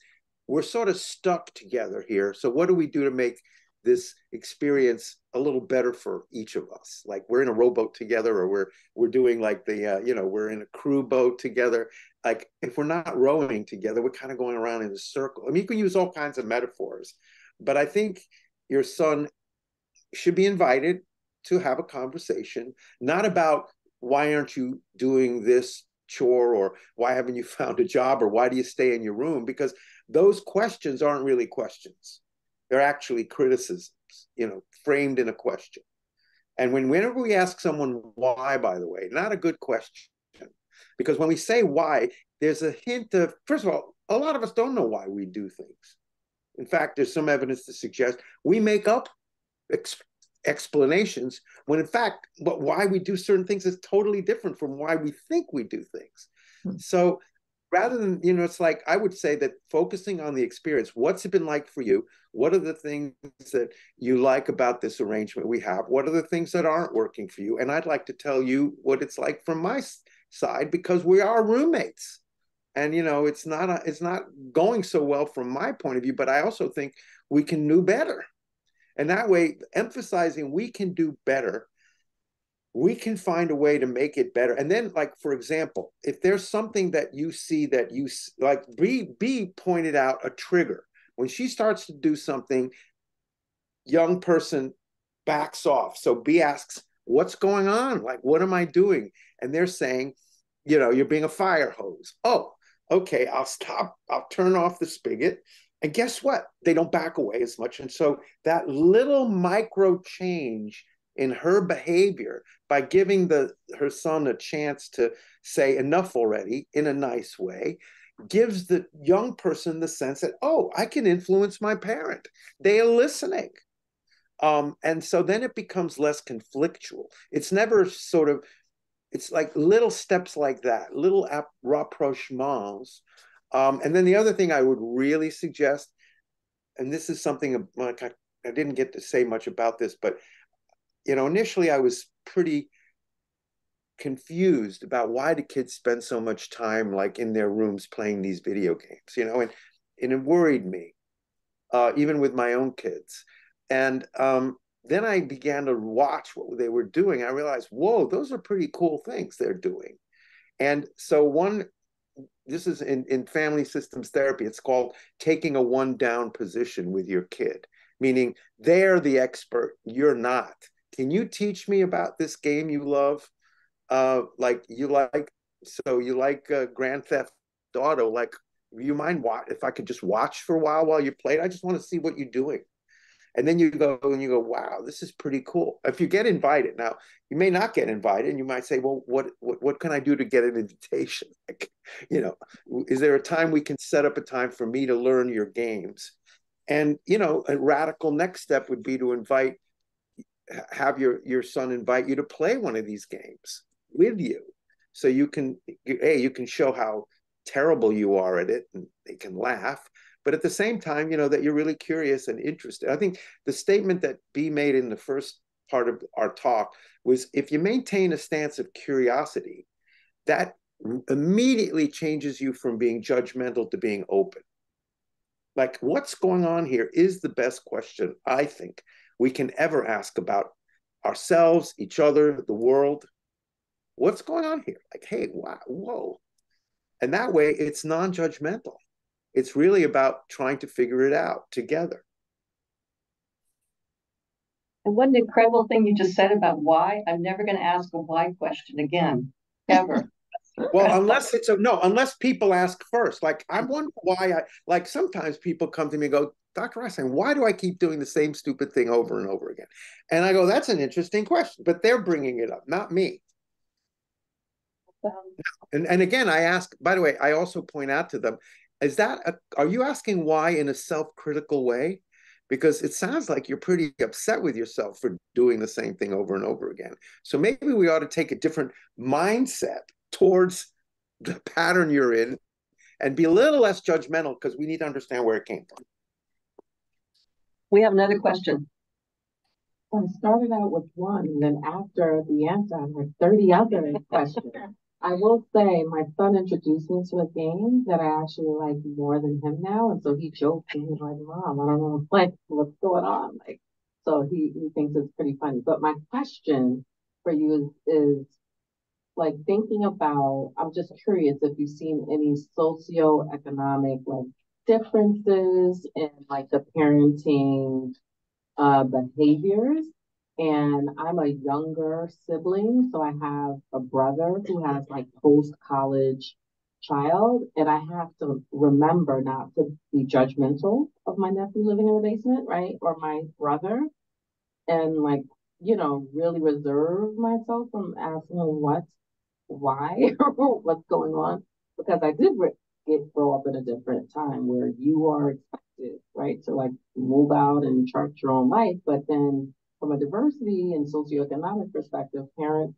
we're sort of stuck together here. So what do we do to make this experience a little better for each of us like we're in a rowboat together or we're we're doing like the uh, you know we're in a crew boat together like if we're not rowing together we're kind of going around in a circle. I mean you can use all kinds of metaphors but i think your son should be invited to have a conversation not about why aren't you doing this chore? or why haven't you found a job? or why do you stay in your room? because those questions aren't really questions. They're actually criticisms you know framed in a question. And when whenever we ask someone why by the way not a good question because when we say why there's a hint of first of all a lot of us don't know why we do things. In fact there's some evidence to suggest we make up explanations when in fact but why we do certain things is totally different from why we think we do things. Hmm. so rather than you know it's like i would say that focusing on the experience what's it been like for you? What are the things that you like about this arrangement we have? What are the things that aren't working for you? And i'd like to tell you what it's like from my side because we are roommates and you know it's not a, it's not going so well from my point of view but i also think we can do better and that way, emphasizing we can do better, we can find a way to make it better. And then, like, for example, if there's something that you see that you like, B, B pointed out a trigger. When she starts to do something, young person backs off. So B asks, What's going on? Like, what am I doing? And they're saying, You know, you're being a fire hose. Oh, okay, I'll stop. I'll turn off the spigot and guess what? They don't back away as much. And so that little micro change in her behavior by giving the her son a chance to say enough already in a nice way gives the young person the sense that oh i can influence my parent they are listening um, and so then it becomes less conflictual it's never sort of it's like little steps like that little rapprochements um, and then the other thing I would really suggest, and this is something like I, I didn't get to say much about this, but you know, initially I was pretty confused about why do kids spend so much time like in their rooms playing these video games, you know, and, and it worried me, uh, even with my own kids. And um, then I began to watch what they were doing. I realized, whoa, those are pretty cool things they're doing. And so one this is in, in family systems therapy it's called taking a one down position with your kid meaning they're the expert you're not can you teach me about this game you love uh like you like so you like uh, grand theft auto like you mind if i could just watch for a while while you play i just want to see what you're doing and then you go and you go wow this is pretty cool. If you get invited now you may not get invited and you might say well what what, what can i do to get an invitation? Like you know is there a time we can set up a time for me to learn your games? And you know a radical next step would be to invite have your your son invite you to play one of these games with you. So you can hey you can show how terrible you are at it and they can laugh but at the same time you know that you're really curious and interested i think the statement that b made in the first part of our talk was if you maintain a stance of curiosity that immediately changes you from being judgmental to being open like what's going on here is the best question i think we can ever ask about ourselves, each other, the world. What's going on here? Like, hey, wow, whoa. And that way it's non judgmental. It's really about trying to figure it out together. And what an incredible thing you just said about why. I'm never going to ask a why question again, ever. well, unless it's a no, unless people ask first. Like I wonder why I like sometimes people come to me and go, Dr. Rostain, why do I keep doing the same stupid thing over and over again? And I go, that's an interesting question, but they're bringing it up, not me. and, and again, I ask, by the way, I also point out to them, is that, a, are you asking why in a self-critical way? Because it sounds like you're pretty upset with yourself for doing the same thing over and over again. So maybe we ought to take a different mindset towards the pattern you're in and be a little less judgmental because we need to understand where it came from. We have another question. I started out with one, and then after the answer, I had 30 other questions. I will say my son introduced me to a game that I actually like more than him now. And so he joked and he's like, Mom, I don't know like what's going on. Like so he, he thinks it's pretty funny. But my question for you is is like thinking about I'm just curious if you've seen any socioeconomic like differences in like the parenting uh, behaviors. And I'm a younger sibling, so I have a brother who has like post college child, and I have to remember not to be judgmental of my nephew living in the basement, right? Or my brother, and like, you know, really reserve myself from asking what, why, what's going on, because I did get grow up in a different time where you are expected, right, to like move out and chart your own life. But then from a diversity and socioeconomic perspective, parents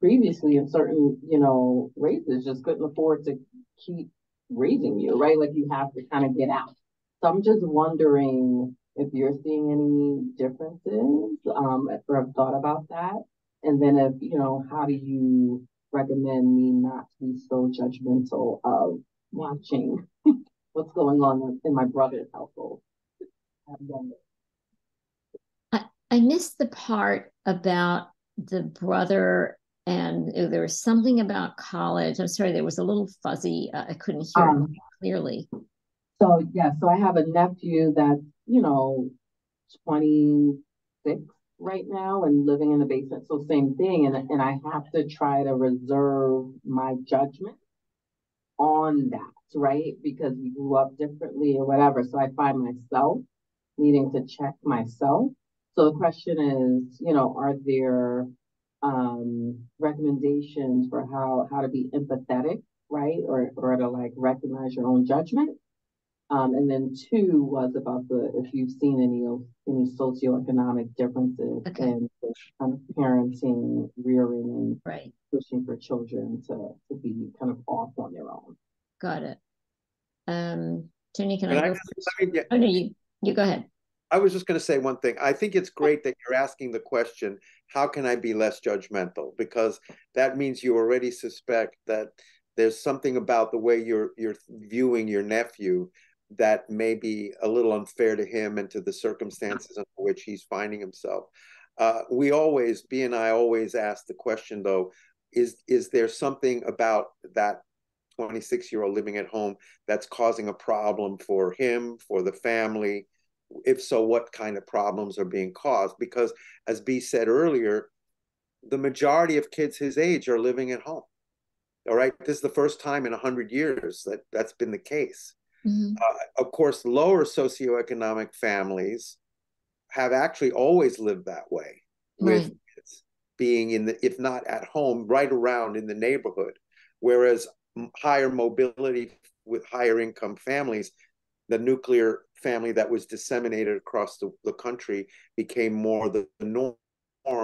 previously in certain, you know, races just couldn't afford to keep raising you, right? Like you have to kind of get out. So I'm just wondering if you're seeing any differences, um, or have thought about that. And then if, you know, how do you recommend me not to be so judgmental of watching what's going on in my brother's household. I, missed the part about the brother and there was something about college. I'm sorry, there was a little fuzzy. Uh, I couldn't hear um, clearly. So yeah, so I have a nephew that's you know 26 right now and living in the basement. So same thing. And, and I have to try to reserve my judgment on that, right? Because we grew up differently or whatever. So I find myself needing to check myself. So the question is, you know, are there um, recommendations for how how to be empathetic, right? Or or to like recognize your own judgment um, and then two was about the if you've seen any of any socioeconomic differences okay. in kind of parenting, rearing, and right. pushing for children to to be kind of off on their own. Got it. Um, Tony, can, I, I, go I mean, yeah. Oh no, you you go ahead. I was just going to say one thing. I think it's great that you're asking the question, how can I be less judgmental? Because that means you already suspect that there's something about the way you're you're viewing your nephew that may be a little unfair to him and to the circumstances in which he's finding himself. Uh, we always, B and I always ask the question though, is is there something about that 26 year old living at home that's causing a problem for him, for the family? If so, what kind of problems are being caused? Because as B said earlier, the majority of kids his age are living at home. All right, this is the first time in 100 years that that's been the case. Mm-hmm. Uh, of course, lower socioeconomic families have actually always lived that way with right. being in the if not at home right around in the neighborhood whereas higher mobility with higher income families the nuclear family that was disseminated across the, the country became more the norm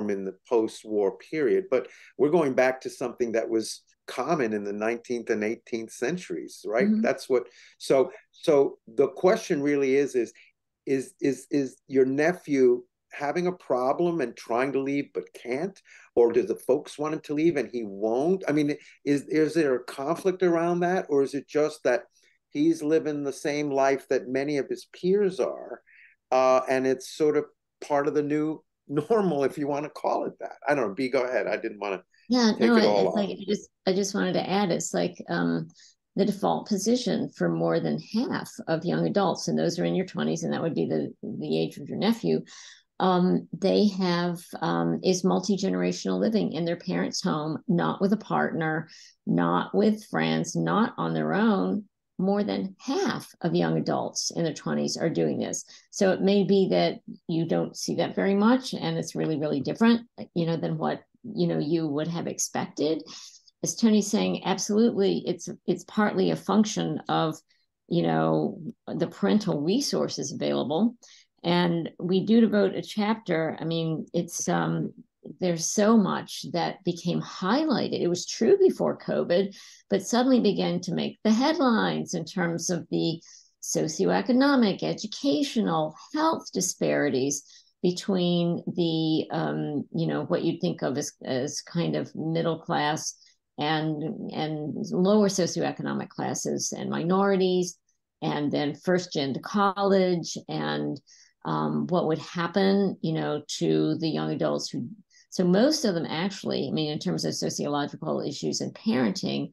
in the post-war period. But we're going back to something that was common in the 19th and 18th centuries right? Mm-hmm. that's what so so the question really is is is is is your nephew having a problem and trying to leave but can't? Or do the folks want him to leave and he won't? I mean is is there a conflict around that? Or is it just that he's living the same life that many of his peers are uh, and it's sort of part of the new normal if you want to call it that i don't know b go ahead i didn't want to yeah no it's like I just i just wanted to add it's like um the default position for more than half of young adults, and those are in your 20s, and that would be the, the age of your nephew. Um, they have um, is multi generational living in their parents' home, not with a partner, not with friends, not on their own. More than half of young adults in their 20s are doing this. So it may be that you don't see that very much, and it's really, really different, you know, than what you know you would have expected as Tony's saying, absolutely, it's it's partly a function of you know the parental resources available, and we do devote a chapter. I mean, it's um, there's so much that became highlighted. It was true before COVID, but suddenly began to make the headlines in terms of the socioeconomic, educational, health disparities between the um, you know what you'd think of as, as kind of middle class and and lower socioeconomic classes and minorities, and then first gen to college, and um, what would happen, you know, to the young adults who. So most of them actually, I mean, in terms of sociological issues and parenting,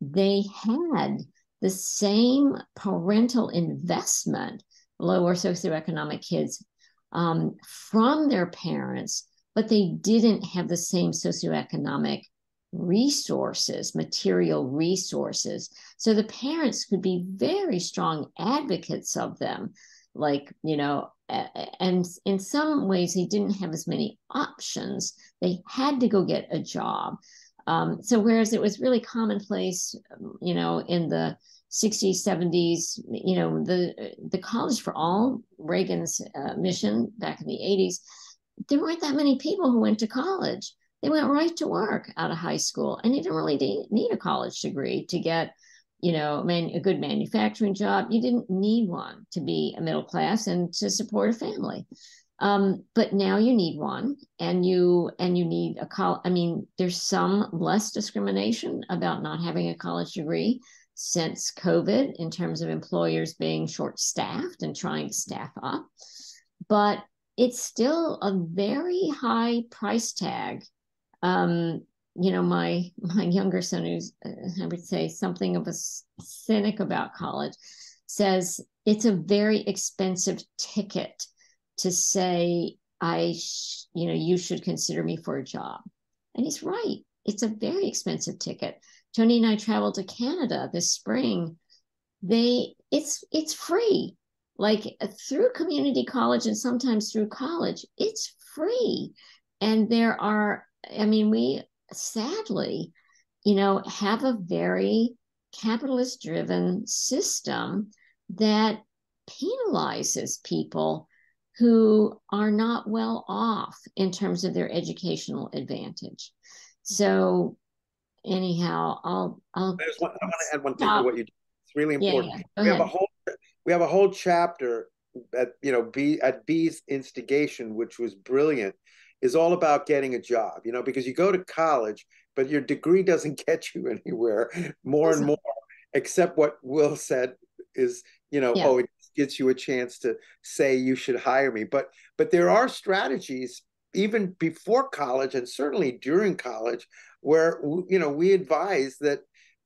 they had the same parental investment, lower socioeconomic kids, um, from their parents, but they didn't have the same socioeconomic resources, material resources. So the parents could be very strong advocates of them. Like, you know, and in some ways, they didn't have as many options. They had to go get a job. Um, so, whereas it was really commonplace, you know, in the 60s, 70s, you know, the the college for all, Reagan's uh, mission back in the 80s, there weren't that many people who went to college they went right to work out of high school and you didn't really need a college degree to get you know man, a good manufacturing job you didn't need one to be a middle class and to support a family. Um, but now you need one and you and you need a college i mean there's some less discrimination about not having a college degree since covid in terms of employers being short staffed and trying to staff up but it's still a very high price tag um, you know, my my younger son, who's uh, I would say something of a cynic about college, says it's a very expensive ticket to say I, sh- you know, you should consider me for a job, and he's right. It's a very expensive ticket. Tony and I traveled to Canada this spring. They it's it's free, like uh, through community college and sometimes through college. It's free, and there are I mean, we sadly, you know, have a very capitalist driven system that penalizes people who are not well off in terms of their educational advantage. So anyhow, I'll I'll one, I want to add one thing to what you do. It's really important. Yeah, yeah. We have a whole we have a whole chapter at you know B at B's instigation, which was brilliant, is all about getting a job, you know, because you go to college, but your degree doesn't get you anywhere more and more, except what Will said is, you know, yeah. oh, it gets you a chance to say you should hire me. But but there are strategies even before college and certainly during college where you know we advise that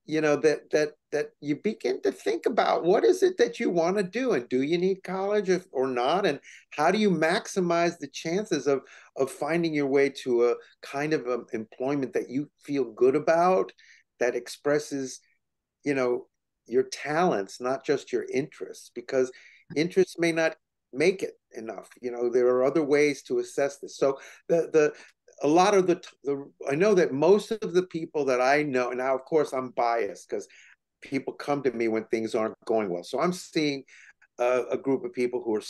you know that that that you begin to think about what is it that you want to do and do you need college or, or not and how do you maximize the chances of of finding your way to a kind of a employment that you feel good about that expresses you know your talents not just your interests because interests may not make it enough. You know, there are other ways to assess this. So the the a lot of the the I know that most of the people that I know and now, of course, I'm biased because people come to me when things aren't going well. So I'm seeing a, a group of people who are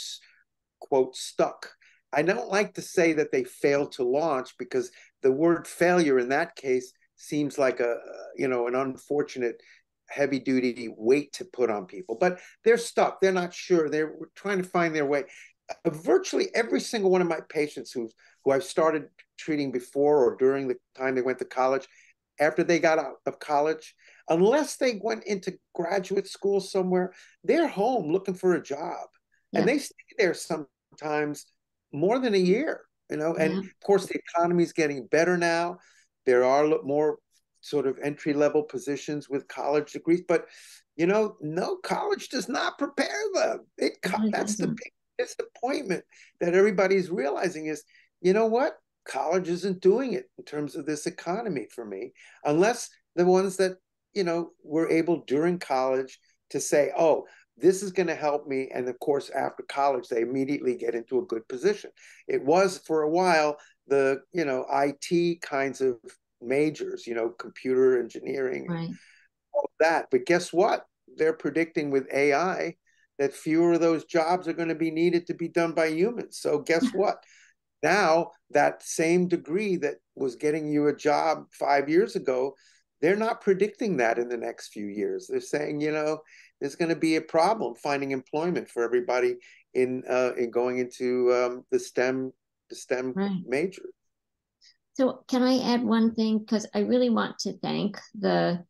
quote stuck. I don't like to say that they failed to launch because the word failure in that case seems like a you know an unfortunate heavy duty weight to put on people but they're stuck they're not sure they're trying to find their way Uh, virtually every single one of my patients who who I've started treating before or during the time they went to college after they got out of college unless they went into graduate school somewhere they're home looking for a job yeah. and they stay there sometimes more than a year you know and yeah. of course the economy is getting better now there are more sort of entry level positions with college degrees but you know no college does not prepare them it that's the big disappointment that everybody's realizing is you know what? College isn't doing it in terms of this economy for me unless the ones that you know were able during college to say oh this is going to help me and of course after college they immediately get into a good position. It was for a while the you know it kinds of majors you know computer engineering right. all that. But guess what? They're predicting with ai that fewer of those jobs are going to be needed to be done by humans. So guess what? Now that same degree that was getting you a job five years ago they're not predicting that in the next few years. They're saying you know there's going to be a problem finding employment for everybody in uh, in going into um, the STEM the STEM right. major. So can I add one thing? Because I really want to thank the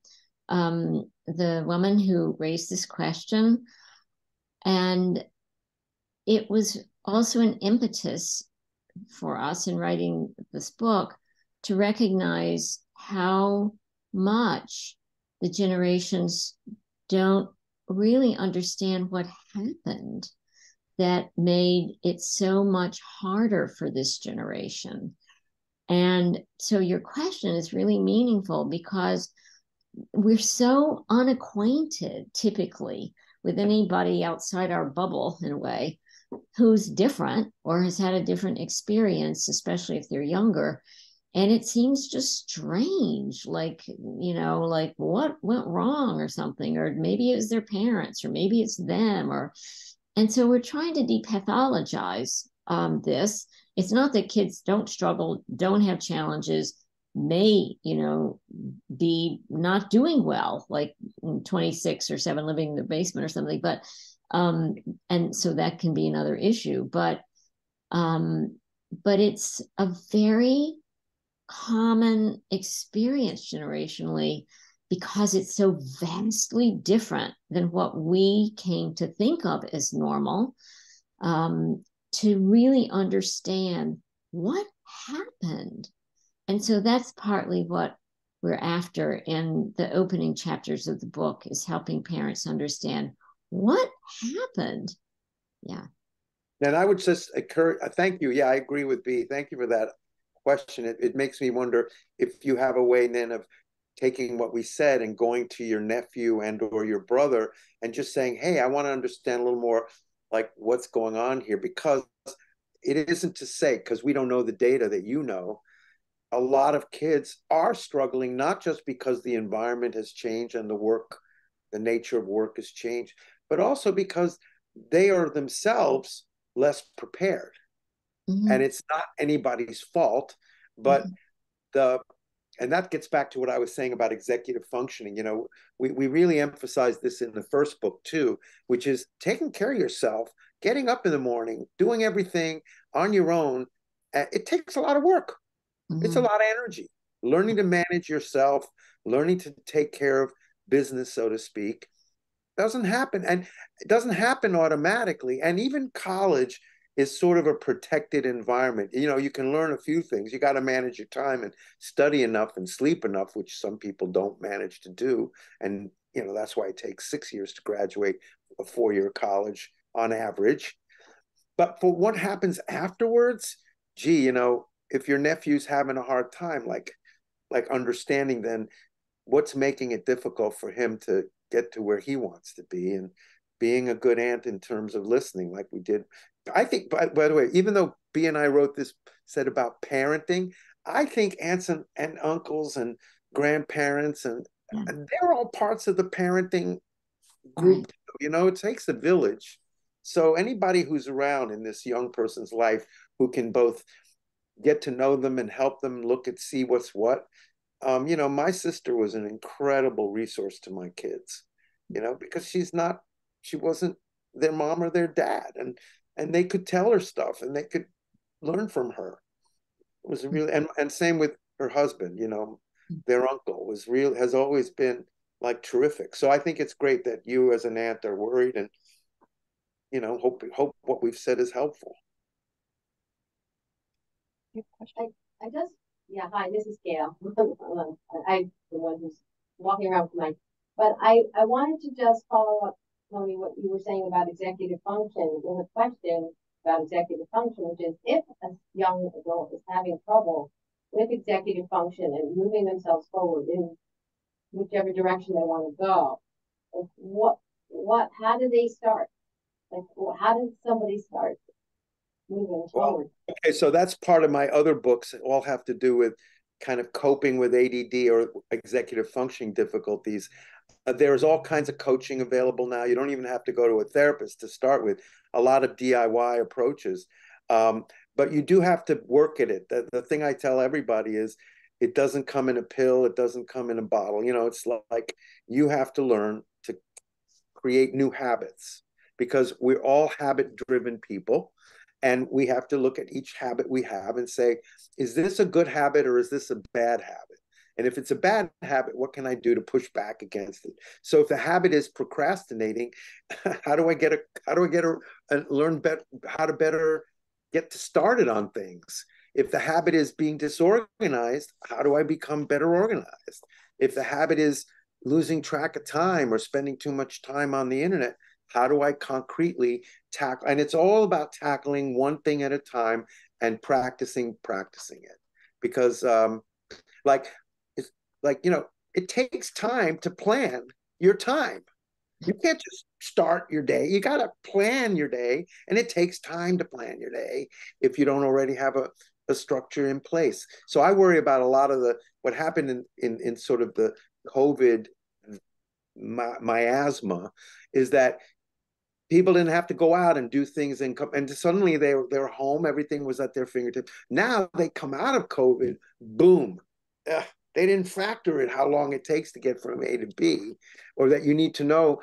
um, the woman who raised this question, and it was also an impetus for us in writing this book to recognize how much the generations don't really understand what happened that made it so much harder for this generation. And so your question is really meaningful because we're so unacquainted typically with anybody outside our bubble in a way who's different or has had a different experience, especially if they're younger. And it seems just strange like you know like what went wrong or something or maybe it was their parents or maybe it's them or and so we're trying to depathologize um, this. It's not that kids don't struggle don't have challenges may you know be not doing well like 26 or 7 living in the basement or something but um and so that can be another issue but um but it's a very common experience generationally because it's so vastly different than what we came to think of as normal um, to really understand what happened and so that's partly what we're after in the opening chapters of the book is helping parents understand what happened. Yeah. And i would just occur uh, thank you. Yeah i agree with b. Thank you for that question, it, it makes me wonder if you have a way then of taking what we said and going to your nephew and or your brother and just saying, hey, I want to understand a little more like what's going on here because it isn't to say because we don't know the data that you know a lot of kids are struggling not just because the environment has changed and the work the nature of work has changed but also because they are themselves less prepared mm-hmm. and it's not anybody's fault but mm-hmm. the and that gets back to what i was saying about executive functioning you know we, we really emphasize this in the first book too which is taking care of yourself getting up in the morning doing everything on your own it takes a lot of work mm-hmm. it's a mm-hmm. lot of energy learning to manage yourself learning to take care of business so to speak doesn't happen and it doesn't happen automatically and even college is sort of a protected environment. You know, you can learn a few things. You got to manage your time and study enough and sleep enough, which some people don't manage to do. And, you know, that's why it takes six years to graduate a four year college on average. But for what happens afterwards, gee, you know, if your nephew's having a hard time, like, like understanding then what's making it difficult for him to get to where he wants to be and being a good aunt in terms of listening, like we did I think, by, by the way, even though B and I wrote this, said about parenting, I think aunts and, and uncles and grandparents and, yeah. and they're all parts of the parenting group. Mm. Right. You know, it takes a village. So anybody who's around in this young person's life who can both get to know them and help them look at see what's what. Um, you know, my sister was an incredible resource to my kids, you know, because she's not, she wasn't their mom or their dad. And and they could tell her stuff and they could learn from her. It was really and, and same with her husband, you know, their uncle was real has always been like terrific. So I think it's great that you as an aunt are worried and you know hope hope what we've said is helpful. I, I just yeah, hi, this is Gail. Uh, I'm the one who's walking around with my but I, I wanted to just follow up, Tony, what you were saying about executive function with the question about executive function, which is if a young adult is having trouble with executive function and moving themselves forward in whichever direction they want to go. What, what, how do they start? Like, how does somebody start moving forward? Well, okay, so that's part of my other books that all have to do with kind of coping with ADD or executive functioning difficulties. Uh, there's all kinds of coaching available now. You don't even have to go to a therapist to start with. A lot of DIY approaches. Um, but you do have to work at it. The, the thing I tell everybody is it doesn't come in a pill, it doesn't come in a bottle. You know, it's like you have to learn to create new habits because we're all habit driven people. And we have to look at each habit we have and say, is this a good habit or is this a bad habit? And if it's a bad habit, what can I do to push back against it? So if the habit is procrastinating, how do I get a how do I get a, a learn better how to better get to started on things. If the habit is being disorganized, how do I become better organized? If the habit is losing track of time or spending too much time on the internet, how do I concretely tackle? And it's all about tackling one thing at a time and practicing, practicing it. Because, um, like, it's like you know, it takes time to plan your time. You can't just start your day. You got to plan your day, and it takes time to plan your day if you don't already have a, a structure in place. So I worry about a lot of the what happened in in, in sort of the COVID my, miasma is that people didn't have to go out and do things and come and suddenly they were they're home everything was at their fingertips now they come out of covid boom Ugh, they didn't factor in how long it takes to get from a to b or that you need to know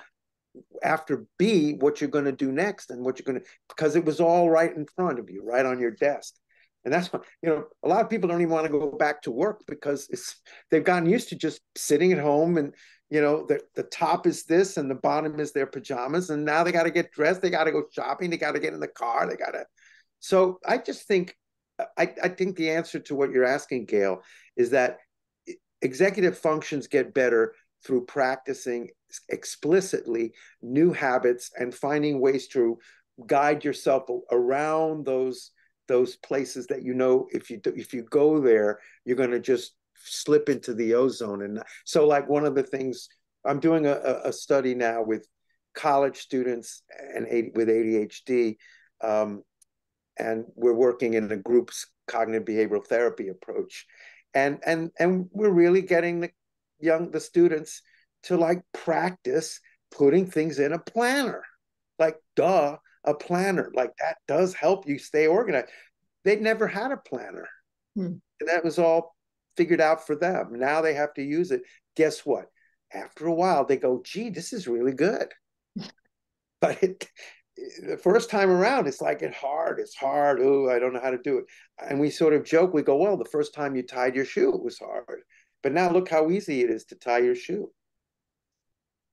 after B, what you're going to do next and what you're going to, because it was all right in front of you, right on your desk. And that's why you know, a lot of people don't even want to go back to work because it's, they've gotten used to just sitting at home and, you know, the, the top is this and the bottom is their pajamas. And now they got to get dressed. They got to go shopping. They got to get in the car. They got to. So I just think, I, I think the answer to what you're asking, Gail, is that executive functions get better through practicing explicitly new habits and finding ways to guide yourself around those those places that you know if you do, if you go there you're going to just slip into the ozone and so like one of the things i'm doing a, a study now with college students and with adhd um, and we're working in a group's cognitive behavioral therapy approach and and and we're really getting the young the students to like practice putting things in a planner. Like, duh, a planner. Like that does help you stay organized. They'd never had a planner. Hmm. And that was all figured out for them. Now they have to use it. Guess what? After a while, they go, gee, this is really good. but it, the first time around, it's like it's hard. It's hard. Oh, I don't know how to do it. And we sort of joke. We go, well, the first time you tied your shoe, it was hard. But now look how easy it is to tie your shoe.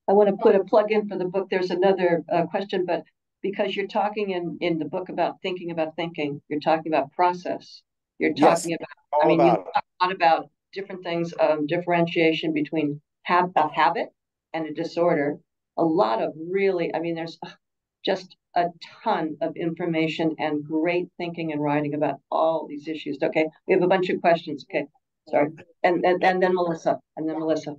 I want to put a plug in for the book. There's another uh, question, but because you're talking in, in the book about thinking about thinking, you're talking about process. You're talking yes, about, I mean, about you talk a lot about different things, um, differentiation between hab- a habit and a disorder. A lot of really, I mean, there's just a ton of information and great thinking and writing about all these issues. Okay, we have a bunch of questions. Okay, sorry, and and, and then Melissa, and then Melissa.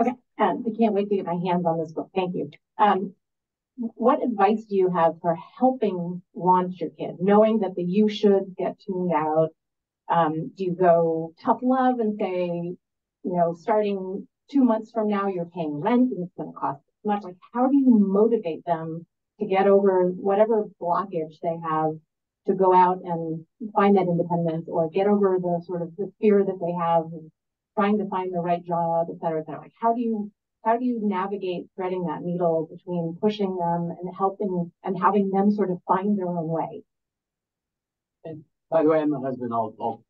Okay, um, I can't wait to get my hands on this book. Thank you. Um, what advice do you have for helping launch your kid, knowing that the you should get tuned out? Um, do you go tough love and say, you know, starting two months from now, you're paying rent and it's going to cost much? Like, how do you motivate them to get over whatever blockage they have to go out and find that independence or get over the sort of the fear that they have of trying to find the right job, et cetera, et cetera? Like, how do you how do you navigate threading that needle between pushing them and helping and having them sort of find their own way? And by the way, I'm the husband. I'll, I'll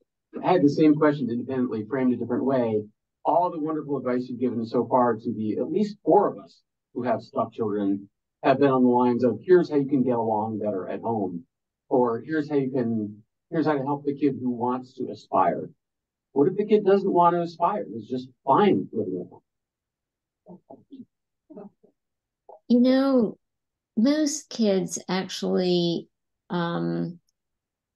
I had the same question independently, framed a different way. All the wonderful advice you've given so far to the at least four of us who have stuck children have been on the lines of here's how you can get along better at home, or here's how you can here's how to help the kid who wants to aspire. What if the kid doesn't want to aspire? It's just fine living at home. You know, most kids actually um,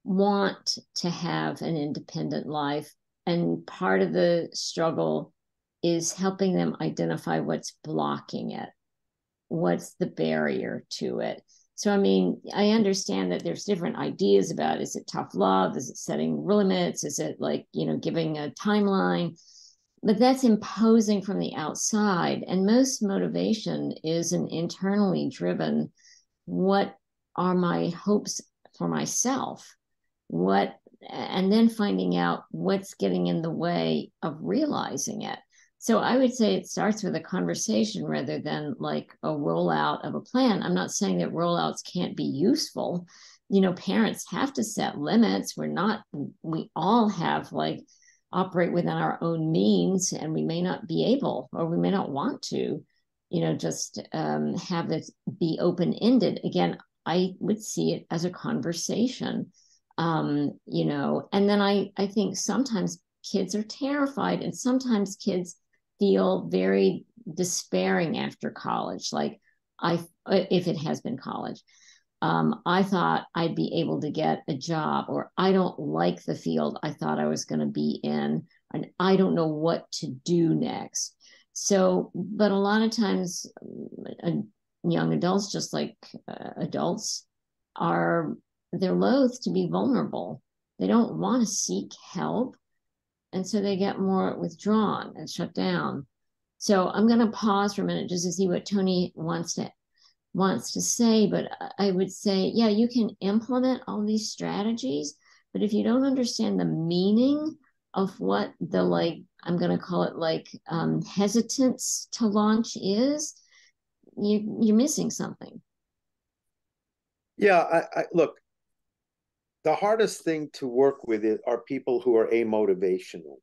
want to have an independent life. And part of the struggle is helping them identify what's blocking it, what's the barrier to it. So, I mean, I understand that there's different ideas about is it tough love? Is it setting limits? Is it like, you know, giving a timeline? but that's imposing from the outside and most motivation is an internally driven what are my hopes for myself what and then finding out what's getting in the way of realizing it. So i would say it starts with a conversation rather than like a rollout of a plan. I'm not saying that rollouts can't be useful. You know parents have to set limits. We're not we all have like operate within our own means and we may not be able or we may not want to you know just um, have it be open-ended. Again i would see it as a conversation um, you know and then i i think sometimes kids are terrified and sometimes kids feel very despairing after college like i if it has been college um, I thought I'd be able to get a job, or I don't like the field I thought I was going to be in, and I don't know what to do next. So, but a lot of times, uh, young adults, just like uh, adults, are they're loath to be vulnerable. They don't want to seek help, and so they get more withdrawn and shut down. So I'm going to pause for a minute just to see what Tony wants to wants to say, but I would say, yeah, you can implement all these strategies, but if you don't understand the meaning of what the like, I'm going to call it like um, hesitance to launch is, you, you're missing something. Yeah, I, I look. The hardest thing to work with it are people who are amotivational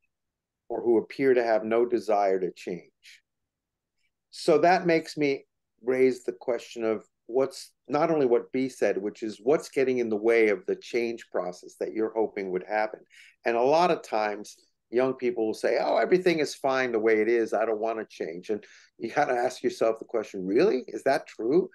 or who appear to have no desire to change. So that makes me raise the question of what's not only what B said, which is what's getting in the way of the change process that you're hoping would happen. And a lot of times, young people will say, Oh, everything is fine the way it is. I don't want to change. And you got to ask yourself the question really? Is that true?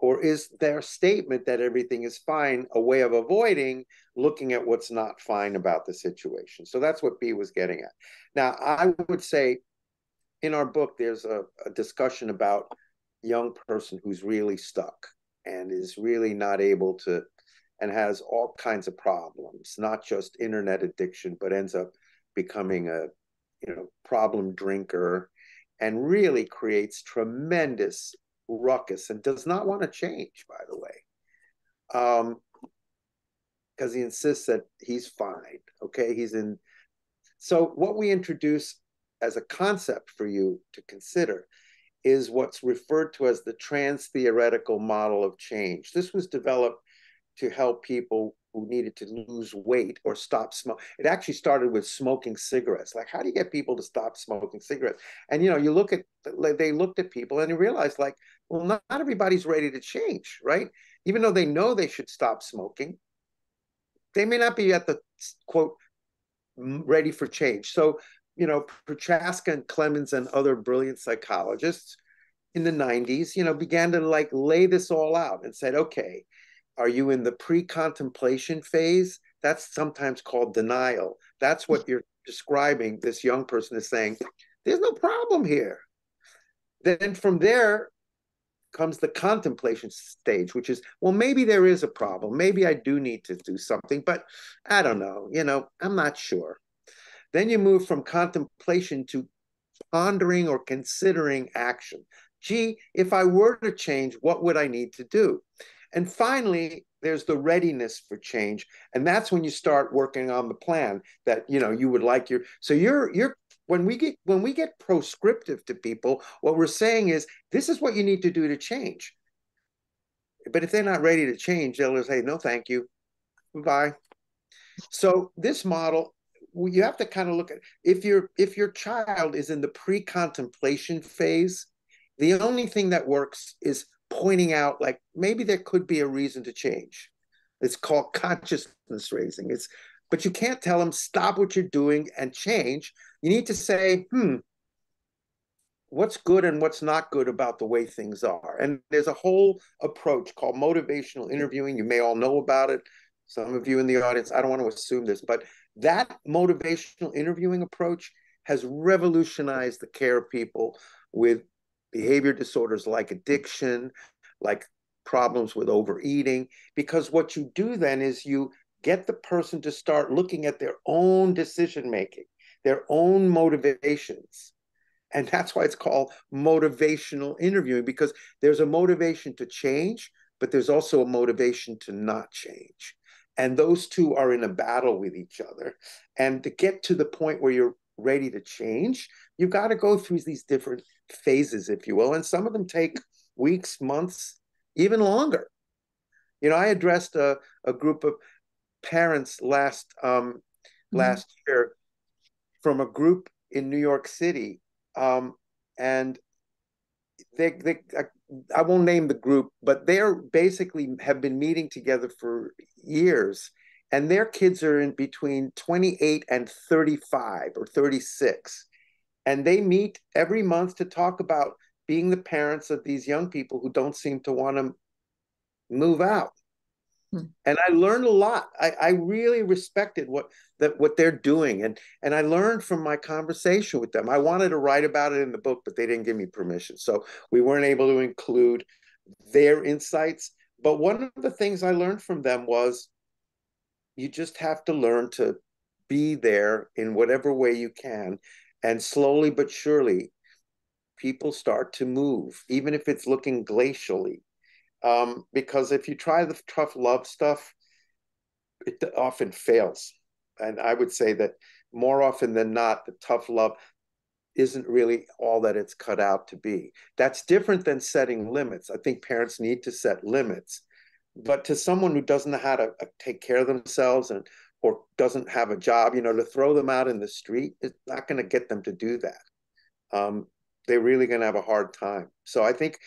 Or is their statement that everything is fine a way of avoiding looking at what's not fine about the situation? So that's what B was getting at. Now, I would say in our book, there's a, a discussion about young person who's really stuck and is really not able to and has all kinds of problems not just internet addiction but ends up becoming a you know problem drinker and really creates tremendous ruckus and does not want to change by the way um because he insists that he's fine okay he's in so what we introduce as a concept for you to consider is what's referred to as the trans theoretical model of change. This was developed to help people who needed to lose weight or stop smoke. It actually started with smoking cigarettes. Like, how do you get people to stop smoking cigarettes? And you know, you look at they looked at people and they realized, like, well, not, everybody's ready to change, right? Even though they know they should stop smoking, they may not be at the quote ready for change. So you know, Prochaska and Clemens and other brilliant psychologists in the 90s, you know, began to like lay this all out and said, okay, are you in the pre-contemplation phase? That's sometimes called denial. That's what you're describing. This young person is saying, there's no problem here. Then from there, comes the contemplation stage, which is, well, maybe there is a problem. Maybe I do need to do something, but I don't know. You know, I'm not sure. Then you move from contemplation to pondering or considering action. Gee, if I were to change, what would I need to do? And finally, there's the readiness for change. And that's when you start working on the plan that, you know, you would like your, so you're, you're, when we get, when we get proscriptive to people, what we're saying is, this is what you need to do to change. But if they're not ready to change, they'll say, no, thank you. Bye. So this model you have to kind of look at if your if your child is in the pre-contemplation phase the only thing that works is pointing out like maybe there could be a reason to change it's called consciousness raising it's but you can't tell them stop what you're doing and change. You need to say hmm what's good and what's not good about the way things are? And there's a whole approach called motivational interviewing. You may all know about it. Some of you in the audience i don't want to assume this but that motivational interviewing approach has revolutionized the care of people with behavior disorders like addiction, like problems with overeating, because what you do then is you get the person to start looking at their own decision making, their own motivations. And that's why it's called motivational interviewing, because there's a motivation to change, but there's also a motivation to not change. And those two are in a battle with each other. And to get to the point where you're ready to change you've got to go through these different phases if you will. And some of them take weeks months even longer. You know i addressed a, a group of parents last um mm-hmm. last year from a group in new york city um and they, they I won't name the group, but they're basically have been meeting together for years, and their kids are in between 28 and 35 or 36. And they meet every month to talk about being the parents of these young people who don't seem to want to move out. Hmm. And I learned a lot. I, I really respected what that what they're doing, and and I learned from my conversation with them. I wanted to write about it in the book, but they didn't give me permission, so we weren't able to include their insights. But one of the things I learned from them was, you just have to learn to be there in whatever way you can, and slowly but surely, people start to move, even if it's looking glacially um, because if you try the tough love stuff, it often fails. And I would say that more often than not, the tough love isn't really all that it's cut out to be. That's different than setting limits. I think parents need to set limits. But to someone who doesn't know how to uh, take care of themselves and or doesn't have a job, you know, to throw them out in the street is not going to get them to do that. Um, they're really going to have a hard time. So I think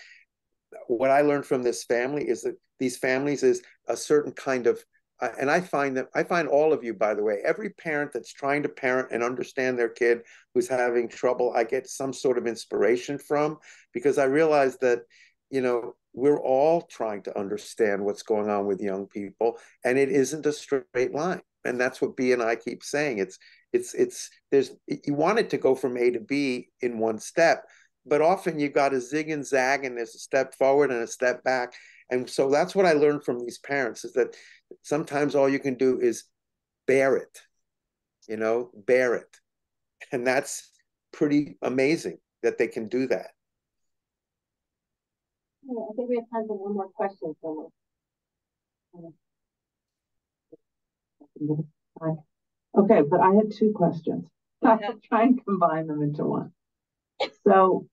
what I learned from this family is that these families is a certain kind of uh, and I find that I find all of you, by the way, every parent that's trying to parent and understand their kid who's having trouble, I get some sort of inspiration from because I realize that, you know, we're all trying to understand what's going on with young people, and it isn't a straight line. And that's what B and I keep saying. It's it's it's there's you want it to go from A to B in one step, but often you've got a zig and zag and there's a step forward and a step back. And so that's what i learned from these parents is that sometimes all you can do is bear it you know bear it. And that's pretty amazing that they can do that. Yeah, i think we have time for one more question from mm-hmm. Okay, but I had two questions. I'll try and combine them into one. So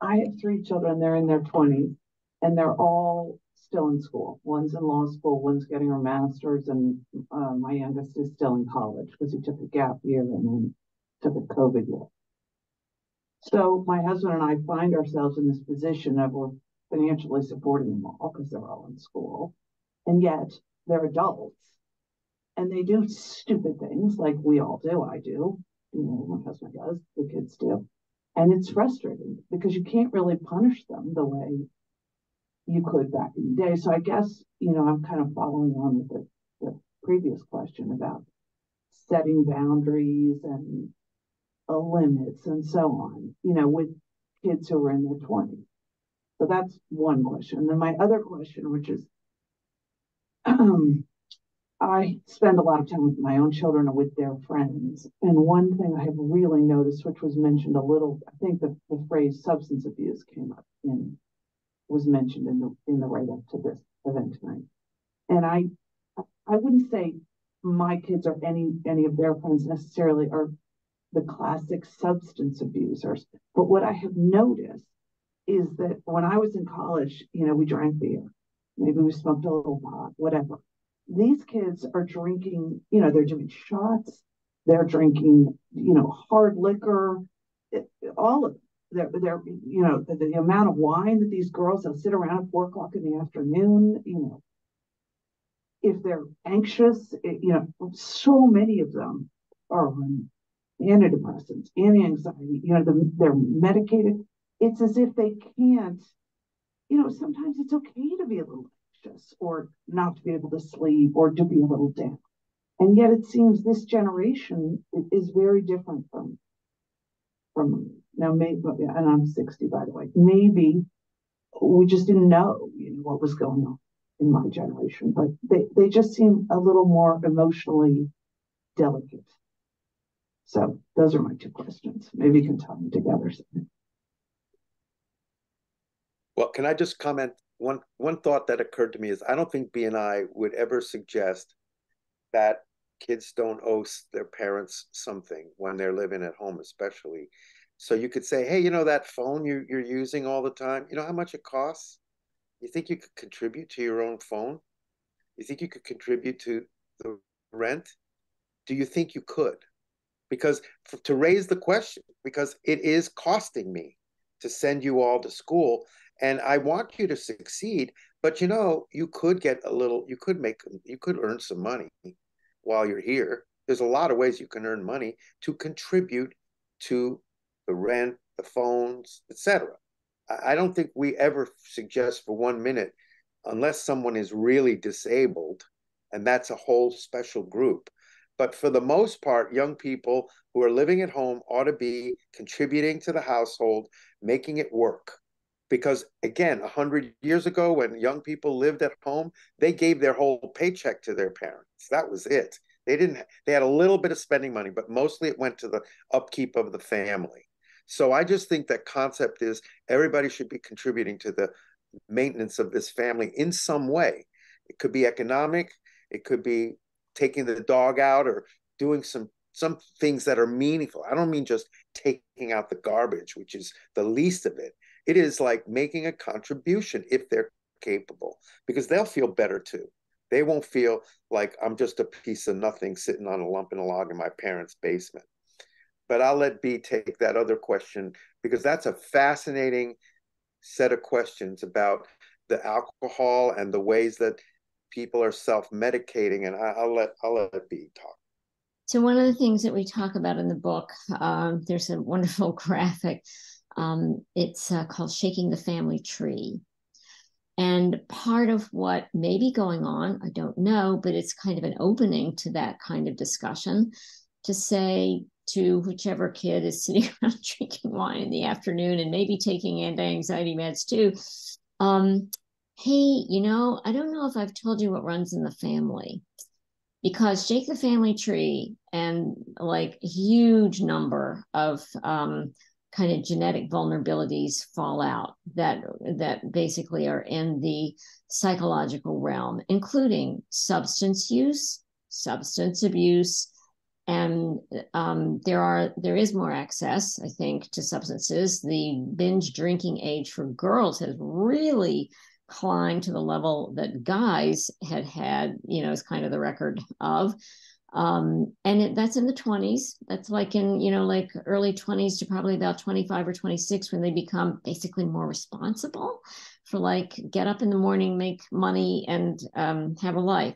I have three children, they're in their 20s, and they're all still in school. One's in law school, one's getting her master's, and uh, my youngest is still in college because he took a gap year and then took a COVID year. So my husband and I find ourselves in this position of we're financially supporting them all because they're all in school, and yet they're adults. And they do stupid things like we all do. I do. You know, my husband does. The kids do. And it's frustrating because you can't really punish them the way you could back in the day. So I guess, you know, I'm kind of following on with the, the previous question about setting boundaries and uh, limits and so on, you know, with kids who are in their 20s. So that's one question. And then my other question, which is, um, I spend a lot of time with my own children and with their friends. And one thing I have really noticed, which was mentioned a little, I think the, the phrase substance abuse came up in, was mentioned in the in the write-up to this event tonight. And I I wouldn't say my kids or any any of their friends necessarily are the classic substance abusers. But what I have noticed is that when I was in college, you know, we drank beer, maybe we smoked a little pot, whatever. These kids are drinking, you know, they're doing shots, they're drinking, you know, hard liquor, all of it. They're, they're, you know, the, the amount of wine that these girls will sit around at four o'clock in the afternoon, you know, if they're anxious, you know, so many of them are on antidepressants, anti-anxiety, you know, the, they're medicated. It's as if they can't, you know, sometimes it's okay to be a little anxious or not to be able to sleep or to be a little down. And yet it seems this generation is very different from, from now maybe, and I'm 60 by the way, maybe we just didn't know, you know, what was going on in my generation, but they, they just seem a little more emotionally delicate. So those are my two questions. Maybe you can tie them together. Well, can I just comment? One one thought that occurred to me is I don't think B and I would ever suggest that kids don't owe their parents something when they're living at home, especially. So you could say, hey, you know that phone you, you're using all the time. You know how much it costs. You think you could contribute to your own phone? You think you could contribute to the rent? Do you think you could? because to raise the question because it is costing me to send you all to school and i want you to succeed but you know you could get a little you could make you could earn some money while you're here. There's a lot of ways you can earn money to contribute to the rent the phones etc i don't think we ever suggest for one minute unless someone is really disabled and that's a whole special group. But for the most part, young people who are living at home ought to be contributing to the household, making it work. Because again, 100 years ago, when young people lived at home, they gave their whole paycheck to their parents. That was it. They didn't, they had a little bit of spending money, but mostly it went to the upkeep of the family. So I just think that concept is everybody should be contributing to the maintenance of this family in some way. It could be economic, it could be taking the dog out or doing some some things that are meaningful. I don't mean just taking out the garbage, which is the least of it. It is like making a contribution if they're capable, because they'll feel better too. They won't feel like I'm just a piece of nothing sitting on a lump in a log in my parents' basement. But I'll let B take that other question because that's a fascinating set of questions about the alcohol and the ways that people are self-medicating and I, will let I'll let B talk. So one of the things that we talk about in the book, um, there's a wonderful graphic. Um, it's uh, called "Shaking the Family Tree," and part of what may be going on, I don't know, but it's kind of an opening to that kind of discussion to say to whichever kid is sitting around drinking wine in the afternoon and maybe taking anti-anxiety meds too. Um, hey, you know, I don't know if I've told you what runs in the family because shake the family tree and like huge number of um, kind of genetic vulnerabilities fall out that that basically are in the psychological realm including substance use substance abuse and um, there are there is more access i think to substances the binge drinking age for girls has really climbed to the level that guys had had, you know, is kind of the record of. Um, and it, that's in the 20s. That's like in, you know, like early 20s to probably about 25 or 26 when they become basically more responsible for like get up in the morning, make money, and um, have a life.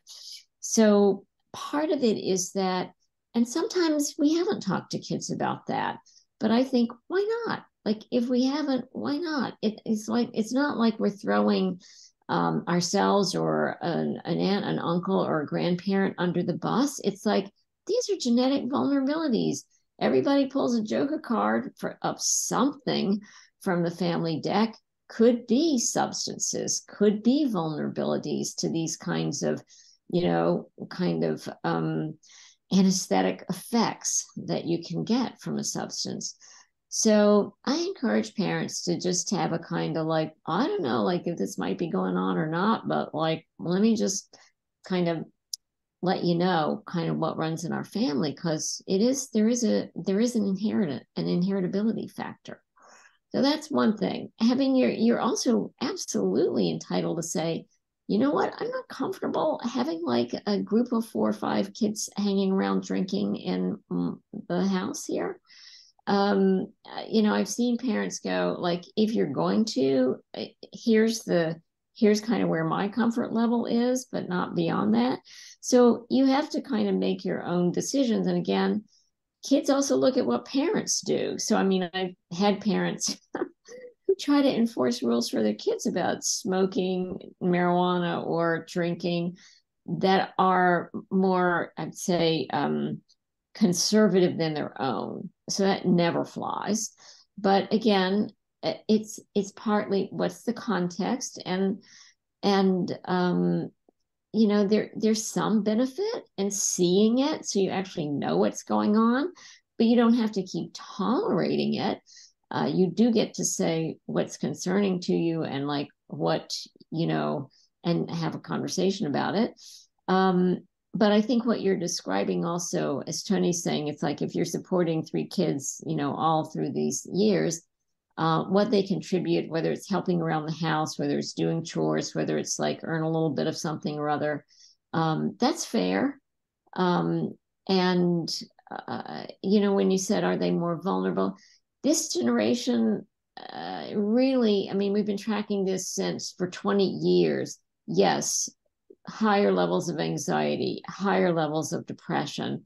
So part of it is that, and sometimes we haven't talked to kids about that, but I think why not? like if we haven't why not it, it's like it's not like we're throwing um, ourselves or an, an aunt an uncle or a grandparent under the bus it's like these are genetic vulnerabilities everybody pulls a joker card for of something from the family deck could be substances, could be vulnerabilities to these kinds of, you know, kind of um, anesthetic effects that you can get from a substance. So I encourage parents to just have a kind of like, I don't know, like if this might be going on or not, but like, let me just kind of let you know kind of what runs in our family because it is there is a there is an inherent an inheritability factor. So that's one thing. Having your you're also absolutely entitled to say you know what? I'm not comfortable having like a group of four or five kids hanging around drinking in mm, the house here um you know i've seen parents go like if you're going to eh, here's the here's kind of where my comfort level is, but not beyond that. So you have to kind of make your own decisions. And again, kids also look at what parents do. So, I mean, I've had parents who try to enforce rules for their kids about smoking marijuana or drinking that are more, I'd say, um, conservative than their own. So that never flies. But again, it's it's partly what's the context and and um you know there there's some benefit in seeing it so you actually know what's going on but you don't have to keep tolerating it uh, you do get to say what's concerning to you and like what you know and have a conversation about it um, but i think what you're describing also as tony's saying it's like if you're supporting three kids you know all through these years uh, what they contribute, whether it's helping around the house, whether it's doing chores, whether it's like earn a little bit of something or other. Um, that's fair. Um, and, uh, you know, when you said, are they more vulnerable? This generation uh, really, I mean, we've been tracking this since for 20 years. Yes, higher levels of anxiety, higher levels of depression,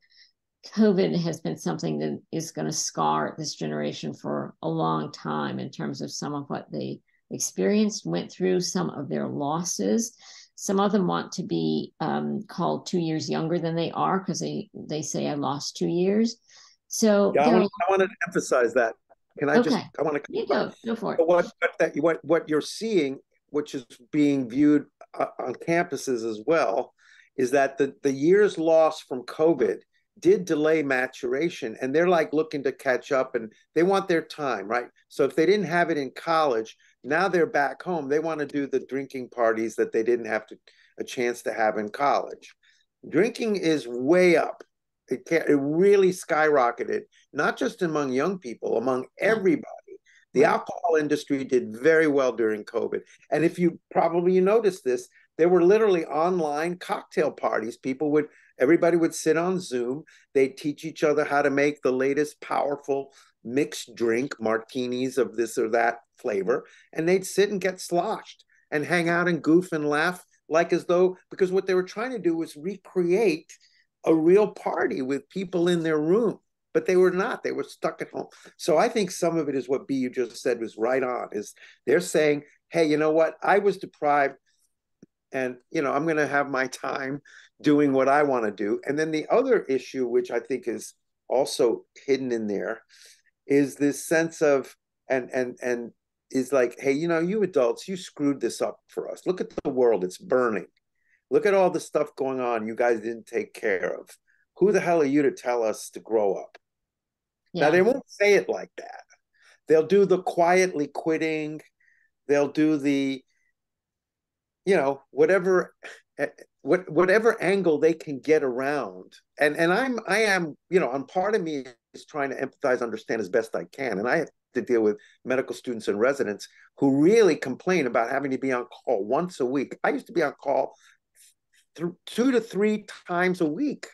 COVID has been something that is going to scar this generation for a long time in terms of some of what they experienced, went through, some of their losses. Some of them want to be um, called two years younger than they are because they, they say I lost two years. So yeah, I, want, I want to emphasize that. Can I okay. just? I want to. You go, go for it. What, what that what what you're seeing, which is being viewed Uh, on campuses as well, is that the the years lost from COVID did delay maturation and they're like looking to catch up and they want their time, right? So if they didn't have it in college, now they're back home. They want to do the drinking parties that they didn't have to a chance to have in college. Drinking is way up. It can it really skyrocketed, not just among young people, among everybody. The alcohol industry did very well during COVID. And if you probably you noticed this, there were literally online cocktail parties. People would Everybody would sit on Zoom. They'd teach each other how to make the latest powerful mixed drink, martinis of this or that flavor, and they'd sit and get sloshed and hang out and goof and laugh like as though because what they were trying to do was recreate a real party with people in their room but they were not they were stuck at home so i think some of it is what b you just said was right on is they're saying hey you know what i was deprived and you know i'm going to have my time doing what I want to do. And then the other issue, which I think is also hidden in there, is this sense of and and and is like, hey, you know, you adults, you screwed this up for us. Look at the world; it's burning. Look at all the stuff going on. You guys didn't take care of. Who the hell are you to tell us to grow up? Yeah. Now they won't say it like that. They'll do the quietly quitting. They'll do the, you know, whatever eh, what whatever angle they can get around and and i'm i am you know i'm part of me is trying to empathize understand as best i can and i have to deal with medical students and residents who really complain about having to be on call once a week i used to be on call th- two to three times a week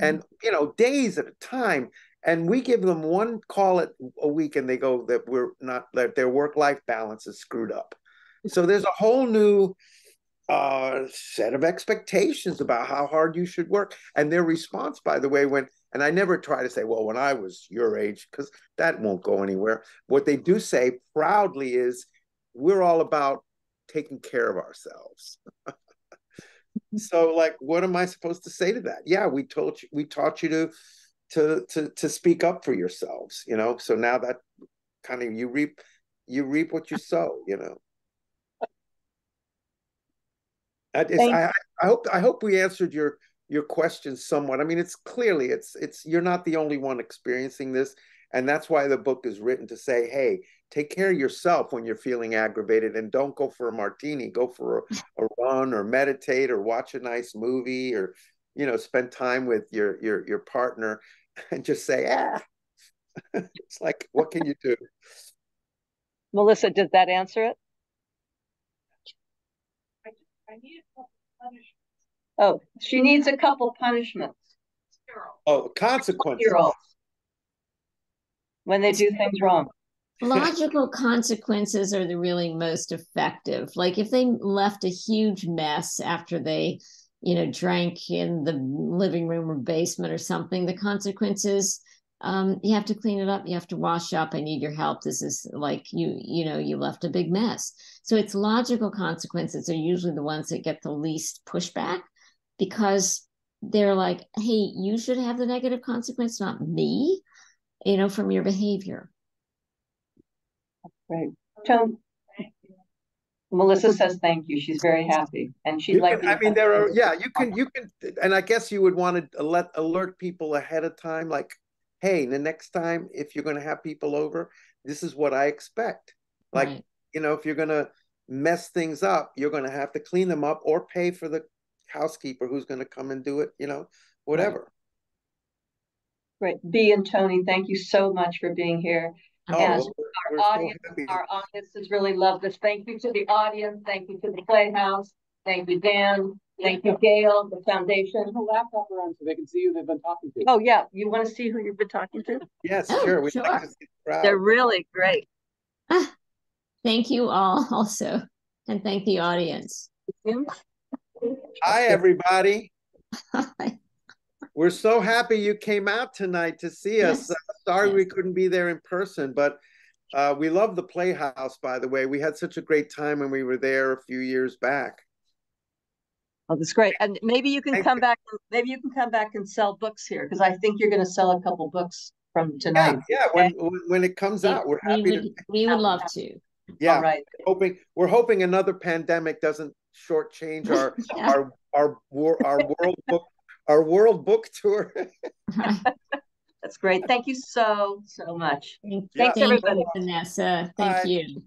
mm-hmm. and you know days at a time and we give them one call at a week and they go that we're not that their work life balance is screwed up so there's a whole new uh, set of expectations about how hard you should work. And their response, by the way, when and I never try to say, well, when I was your age, because that won't go anywhere. What they do say proudly is, we're all about taking care of ourselves. so, like, what am I supposed to say to that? Yeah, we told you, we taught you to, to, to, to speak up for yourselves. You know, so now that kind of you reap you reap what you sow, you know. I, I, I hope I hope we answered your your question somewhat. I mean, it's clearly it's it's you're not the only one experiencing this, and that's why the book is written to say, hey, take care of yourself when you're feeling aggravated, and don't go for a martini. Go for a, a run, or meditate, or watch a nice movie, or you know, spend time with your your your partner, and just say, ah. it's like, what can you do? Melissa, did that answer it? I need a couple punishments. Oh, she needs a couple punishments. Oh, consequences. When they do things wrong. Logical consequences are the really most effective. Like if they left a huge mess after they, you know, drank in the living room or basement or something, the consequences um, you have to clean it up you have to wash up i need your help this is like you you know you left a big mess. So it's logical consequences are usually the ones that get the least pushback because they're like hey you should have the negative consequence not me you know from your behavior. Right. Melissa says thank you. She's very happy and she'd You like. can- I mean, there are, yeah, you can, you can, and I guess you would want to let, alert people ahead of time, like, hey, the next time, if you're gonna have people over, this is what I expect. Like, Right. you know, if you're gonna mess things up, you're gonna have to clean them up or pay for the housekeeper who's gonna come and do it, you know, whatever. Great. B and Tony, thank you so much for being here. Oh, Yes, we're- our we're so audience- happy. Our audience has really loved this. Thank you to the audience. Thank you to the Playhouse. Thank you, Dan. Thank you, Gail, the foundation. Turn the laptop around so they can see who they've been talking to. Oh, yeah. You want to see who you've been talking to? Yes, Oh, sure, we'd like to see the crowd. They're really great. Ah, thank you all also and thank the audience Hi, everybody. We're so happy you came out tonight to see us. Yes, Uh, Sorry we couldn't be there in person, but uh, we love the Playhouse, by the way. We had such a great time when we were there a few years back. Oh, that's great. And maybe you can Thank come you. back, maybe you can come back and sell books here because I think you're going to sell a couple books from tonight. yeah, when, when- when it comes out, we're we happy would, to, we would love to All yeah, right. hoping, we're hoping another pandemic doesn't shortchange our, Yeah. our, our, wor- our world book, our world book tour. That's great. Thank you so, so much. Thank, Yeah. Thanks, you, everybody. Vanessa. Thank Bye. you.